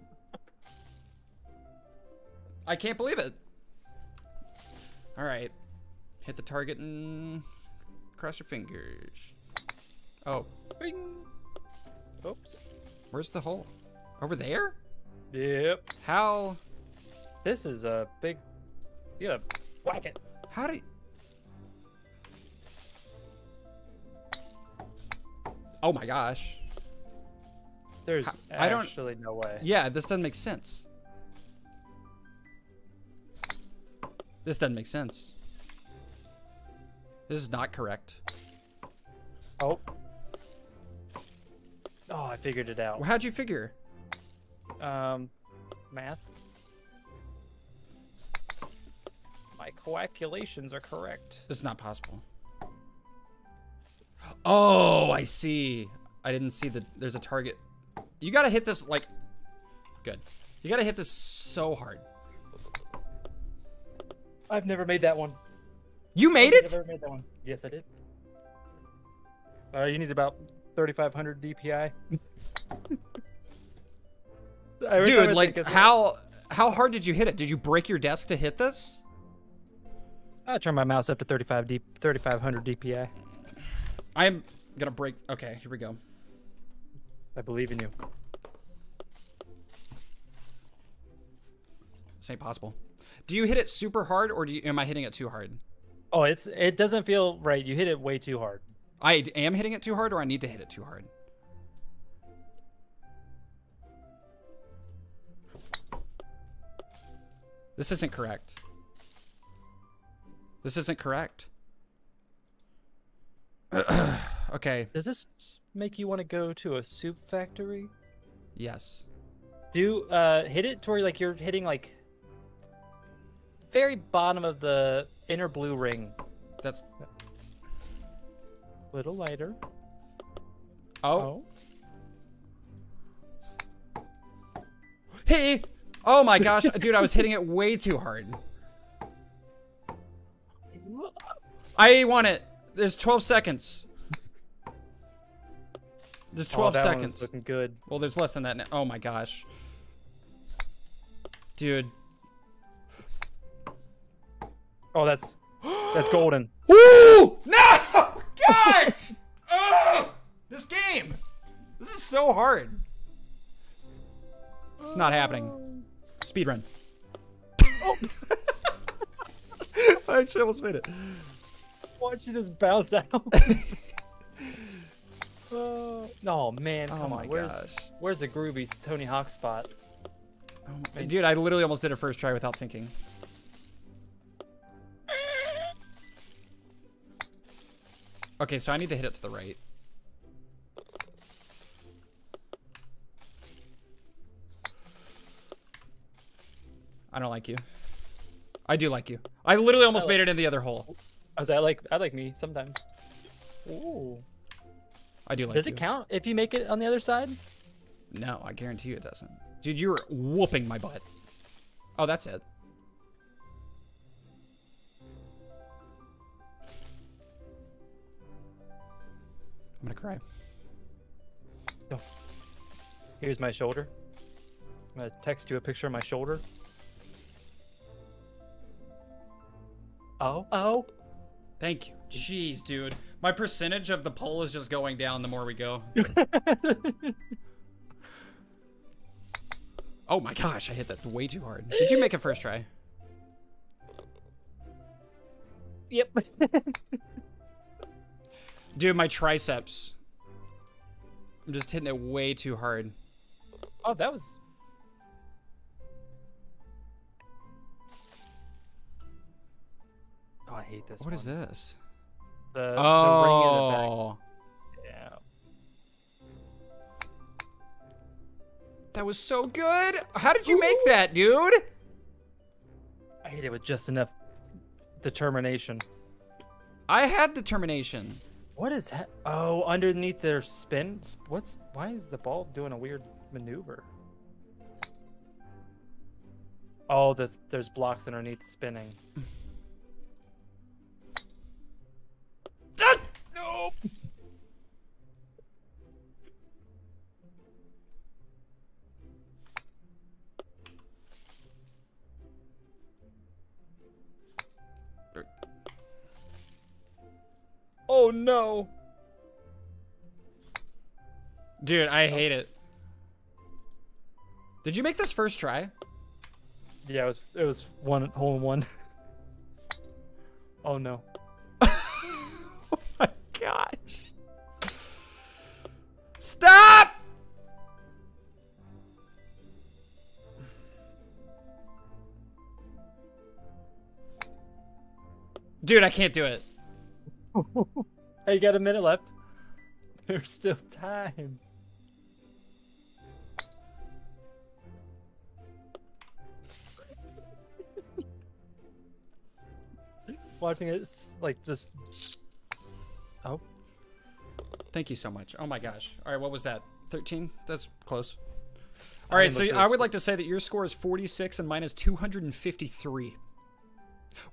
I can't believe it. All right. Hit the target and cross your fingers. Oh, Bing. Oops. where's the hole? Over there? Yep. How? This is a big. You gotta whack it. How do? You... Oh my gosh. There's Ho- I don't- actually no way. Yeah, this doesn't make sense. This doesn't make sense. This is not correct. Oh. Oh, I figured it out. Well, how'd you figure? Um, math. My calculations are correct. This is not possible. Oh, I see. I didn't see that There's a target. You gotta hit this like. Good. You gotta hit this so hard. I've never made that one. You made I've it? Never made that one. Yes, I did. Uh, you need about 3,500 DPI. Dude, like how how hard did you hit it? Did you break your desk to hit this? I turn my mouse up to 35 D 3,500 DPI. I'm gonna break. Okay, here we go. I believe in you. This ain't possible. Do you hit it super hard, or do you, am I hitting it too hard? Oh, it's it doesn't feel right. You hit it way too hard. I am hitting it too hard, or I need to hit it too hard. This isn't correct. This isn't correct. okay. Does this make you want to go to a soup factory? Yes. Do uh hit it to where like you're hitting like very bottom of the inner blue ring. That's. A little lighter. Oh. oh. Hey. Oh my gosh, dude! I was hitting it way too hard. I want it. There's 12 seconds. There's 12 oh, seconds. Looking good. Well, there's less than that now. Oh my gosh. Dude. Oh, that's that's golden. Ooh! No! Gosh! Ugh! This game! This is so hard. It's not happening. Speed run. Oh. I actually almost made it. Watch you just bounce out. oh no, man! Oh Come my on. Where's gosh. where's the groovy Tony Hawk spot? Oh, dude, I literally almost did a first try without thinking. Okay, so I need to hit it to the right. I don't like you. I do like you. I literally almost I made it in the other hole. I was I like I like me sometimes. Ooh. I do like Does you. it count if you make it on the other side? No, I guarantee you it doesn't. Dude, you were whooping my butt. Oh, that's it. Gonna cry. Oh. Here's my shoulder. I'm gonna text you a picture of my shoulder. Oh, oh. Thank you. Jeez, dude. My percentage of the poll is just going down the more we go. Oh my gosh, I hit that way too hard. Did you make a first try? Yep. Dude, my triceps. I'm just hitting it way too hard. oh, that was. Oh, I hate this. What is one. this? The, the ring in the back. Oh. Yeah. That was so good. How did you make that, dude? I hit it with just enough determination. I had determination. What is that? Oh, underneath their spin. What's? Why is the ball doing a weird maneuver? Oh, the, there's blocks underneath spinning. no! Dude, I hate it. Did you make this first try? Yeah, it was it was one hole in one. oh no! oh my gosh. Stop! Dude, I can't do it. hey, you got a minute left. There's still time. Watching it, it's like just. Oh, Thank you so much. Oh my gosh. All right, what was that? 13? That's close. I All right, so I would like to say that your score is 46 and mine is 253.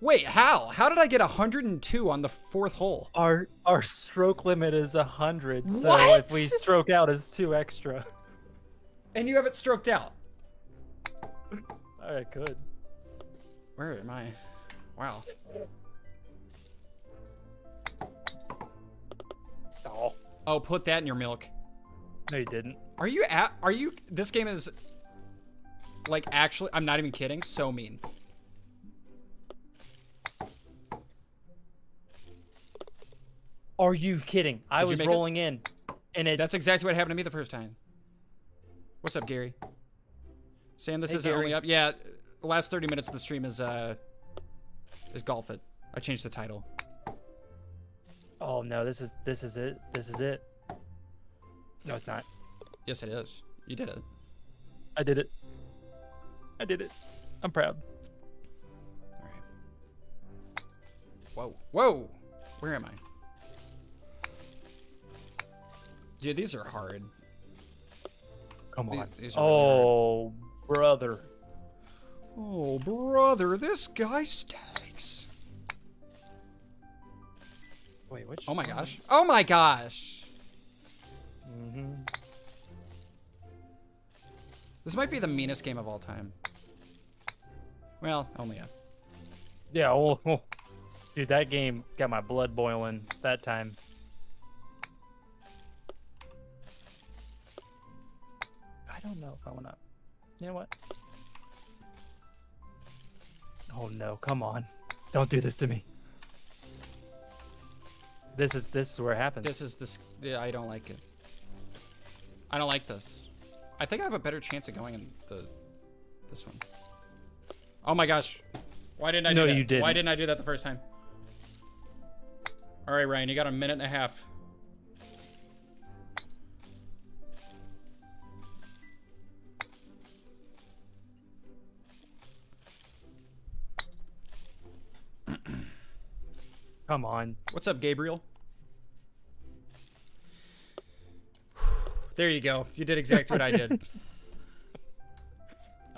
Wait, how? How did I get 102 on the fourth hole? our our stroke limit is a hundred. So What? if we stroke out, it's two extra. And you have it stroked out. All right, good. Where am I? Wow. Oh, Oh, put that in your milk. no, you didn't. Are you at? Are you? This game is like actually. I'm not even kidding. So mean. Are you kidding? I Did was make it? rolling in, and it. That's exactly what happened to me the first time. What's up, Gary? Sam, this Hey, isn't only up. Yeah, the last 30 minutes of the stream is uh is golf it. I changed the title. Oh no, this is this is it. This is it. No, it's not. Yes, it is. You did it. I did it. I did it. I'm proud. All right. Whoa, whoa. Where am I? Dude, these are hard. Come on. these are really oh, brother. Oh, brother, this guy stinks. Wait, which? Oh my gosh. Oh my gosh. hmm This might be the meanest game of all time. Well, only a. Yeah. Oh, oh. dude, that game got my blood boiling that time. I don't know if I want to. You know what? Oh no! Come on! Don't do this to me. This is this is where it happens. This is this. Yeah, I don't like it. I don't like this. I think I have a better chance of going in the This one. Oh my gosh. Why didn't I No, do that? you didn't. Why didn't I do that the first time? All right, Ryan, you got a minute and a half. Come on. What's up, Gabriel? There you go. You did exactly what I did.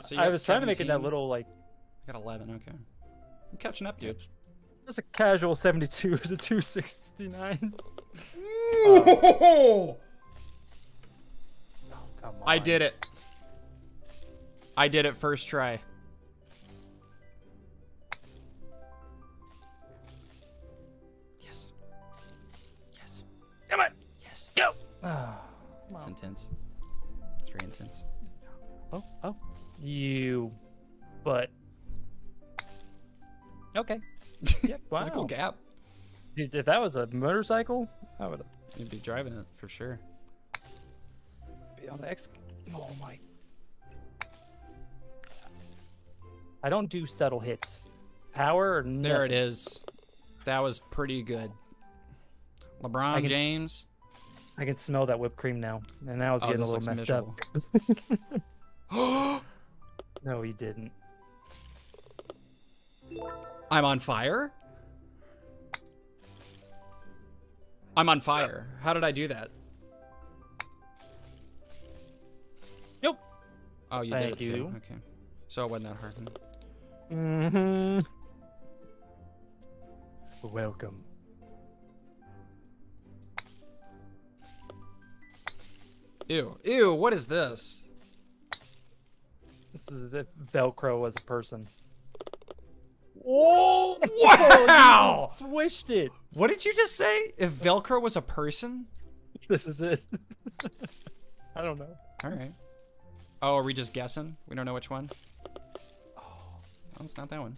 So you I got was trying to make it that little like I got 11. Okay. I'm catching up, dude. just a casual 72 to 269. Oh, Come on. I did it. I did it first try. Ah. Go. It's intense. It's very intense. oh, oh. You but Okay. Yep. Wow. It's a cool gap. Dude, if that was a motorcycle, I would You'd be driving it for sure. be on the X. Oh my. I don't do subtle hits. Power or nothing. There it is. That was pretty good. LeBron can s- James. I can smell that whipped cream now, and now it's Oh, getting a little messed up. No, you didn't. I'm on fire? I'm on fire. How did I do that? Nope. Oh, you Thank did it too. Okay. So it wasn't that hard. Mm-hmm. Welcome. Ew. Ew, what is this? This is as if Velcro was a person. Oh, wow! Swished it. What did you just say? If Velcro was a person? This is it. I don't know. All right. Oh, are we just guessing? We don't know which one? Oh, well, it's not that one.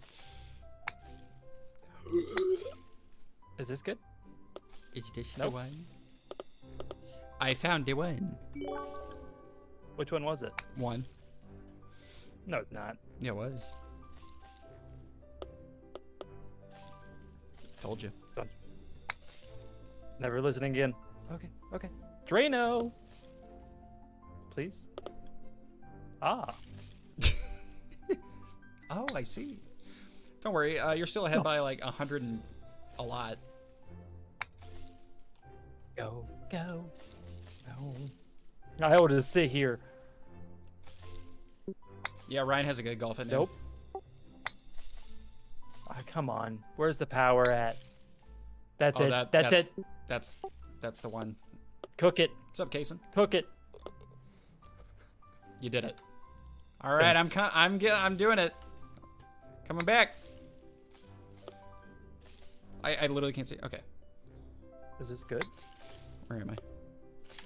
Is this good? Is this Nope. the one? I found the one. Which one was it? One. No, it's not. Yeah, it was. Told you. Done. Never listening again. Okay, okay. Drano. Please. Ah. Oh, I see. Don't worry. Uh, you're still ahead by like a hundred and a lot. Go, go. No. I will just sit here. Yeah, Ryan has a good golf at. Nope. Ah, come on. Where's the power at? That's Oh, it. that- that's, that's- it. That's that's the one. Cook it. What's up, Kason? Cook it. You did it. All right, I'm I'm get- I'm doing it. Coming back. I I literally can't see. Okay, Is this good? where am I?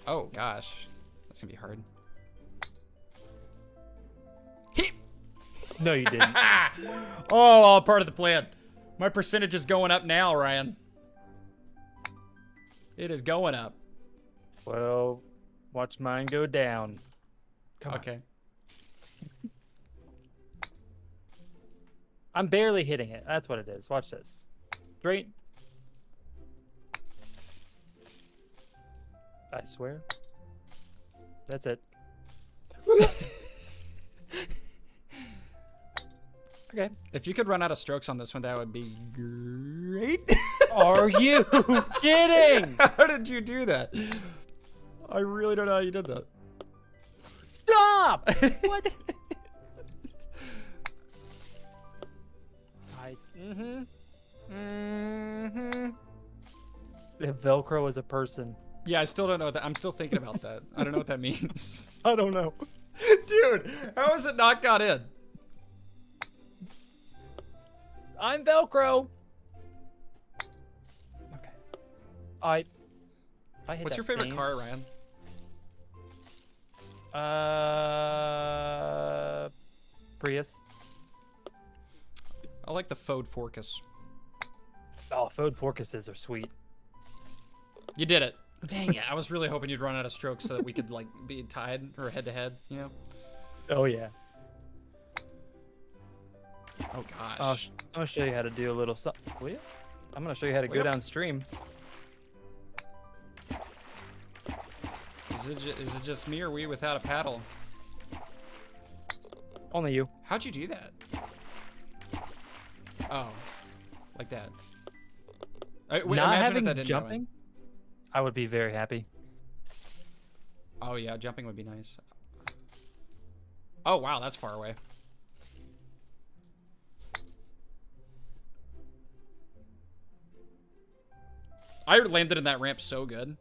Oh gosh, that's gonna be hard. No, you didn't. oh, all part of the plan. My percentage is going up now, Ryan. It is going up. well, watch mine go down. Come on. Okay. I'm barely hitting it. That's what it is. Watch this. Straight. I swear. That's it. okay. If you could run out of strokes on this one, that would be great. Are you kidding? how did you do that? I really don't know how you did that. Stop! What? I. Mm-hmm. Mm-hmm. If Velcro is a person. Yeah, I still don't know what that. I'm still thinking about that. I don't know what that means. I don't know. Dude, how has it not got in? I'm Velcro. Okay. I. I hit What's your favorite same- car, Ryan? Uh. Prius. I like the Ford Focus. Oh, Ford Focuses are sweet. You did it. Dang it. I was really hoping you'd run out of strokes so that we could like be tied or head to head, you know? Oh yeah. Oh gosh. I'll sh- I'm gonna show you how to do a little something. Will you? I'm gonna show you how to Will go downstream. Is it, it just me or we without a paddle? Only you. How'd you do that? Oh, like that. I, wait, Not imagine having that didn't go in. jumping, I would be very happy. Oh yeah, jumping would be nice. Oh wow, that's far away. I landed in that ramp so good.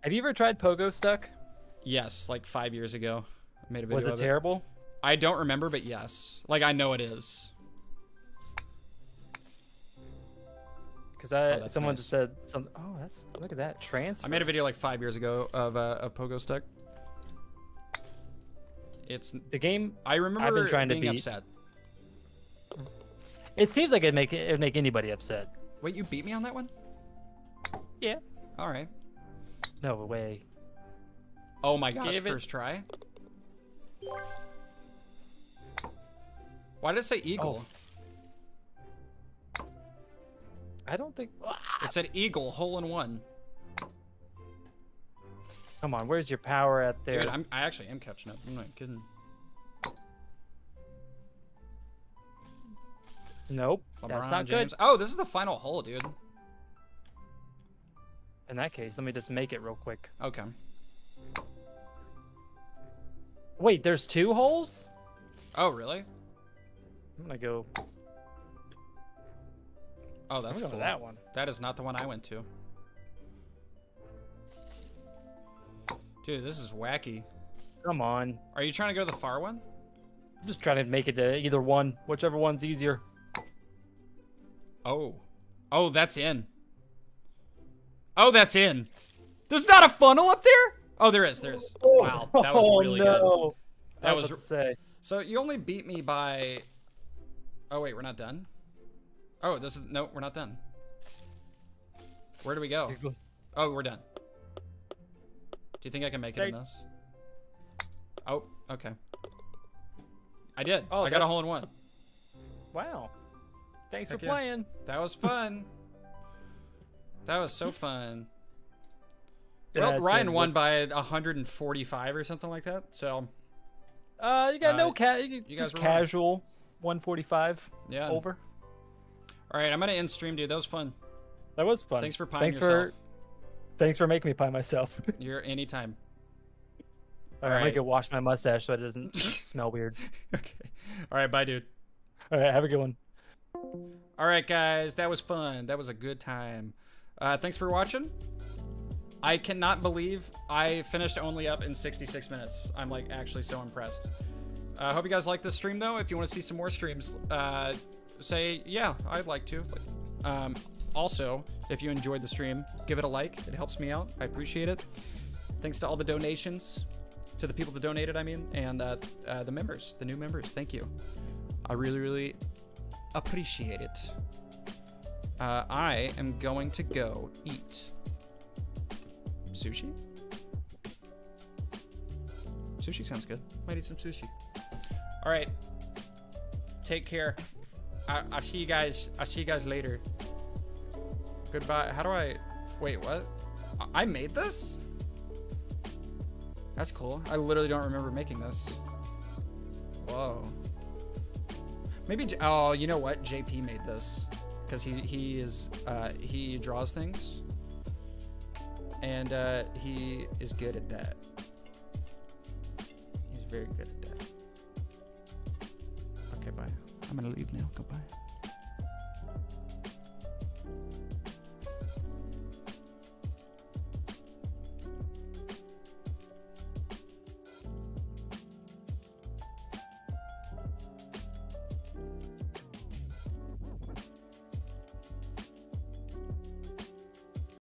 Have you ever tried Pogostuck? Yes, like five years ago. I made a video Was it of terrible? I don't remember, but yes. Like I know it is. Because I Oh, someone nice. just said something. Oh, that's look at that transfer. I made a video like five years ago of uh, of Pogo Stick. It's. the game. I remember I've been trying to being beat- upset. It seems like it'd make it'd make anybody upset. Wait, you beat me on that one? Yeah. All right. No way. Oh my gosh, Give it- first try. Why did it say eagle? I don't think. Ah! It said eagle, hole in one. Come on, where's your power at there? Dude, I'm, I actually am catching up. I'm not kidding. Nope, LeBron that's not James. good. Oh, this is the final hole, dude. In that case, let me just make it real quick. Okay. Wait, there's two holes? Oh, really? I'm gonna go. Oh, that's cool. that one. That is not the one I went to. Dude, this is wacky. Come on. Are you trying to go to the far one? I'm just trying to make it to either one, whichever one's easier. Oh. Oh, that's in. Oh, that's in. There's not a funnel up there? Oh, there is. There is. Oh, wow, that was oh, really no. good. That I was was say. So you only beat me by. Oh wait, we're not done. Oh, this is no, we're not done. Where do we go? Oh, we're done. Do you think I can make it in this? Oh, okay. I did. Oh, I got a hole in one. Wow. Thanks Heck for yeah. playing. That was fun. that was so fun. Yeah, Well, Ryan won by 145 or something like that. So Uh, you got Uh, no ca- you guys just casual. 145 yeah. over. All right, I'm gonna end stream, dude. That was fun. That was fun. Thanks for pieing thanks yourself. for thanks for making me pie myself. You're anytime. All right, I'm gonna go wash my mustache so it doesn't smell weird. okay. All right, bye, dude. All right, have a good one. All right, guys, that was fun. That was a good time. Uh, thanks for watching. I cannot believe I finished only up in 66 minutes. I'm like actually so impressed. I uh, hope you guys like this stream though. If you want to see some more streams, uh, say yeah, I'd like to. Um, also, if you enjoyed the stream, give it a like. It helps me out. I appreciate it. Thanks to all the donations, to the people that donated. I mean, and uh, uh, the members, the new members. Thank you. I really, really appreciate it. Uh, I am going to go eat sushi. Sushi sounds good. Might eat some sushi. All right. Take care. I, I'll see you guys. I'll see you guys later. Goodbye. How do I? Wait, what? I- made this? That's cool. I literally don't remember making this. Whoa. Maybe. Oh, you know what? JP made this because he he is uh, he draws things, and uh, he is good at that. He's very good at that. Okay, bye. I'm gonna leave now. Goodbye.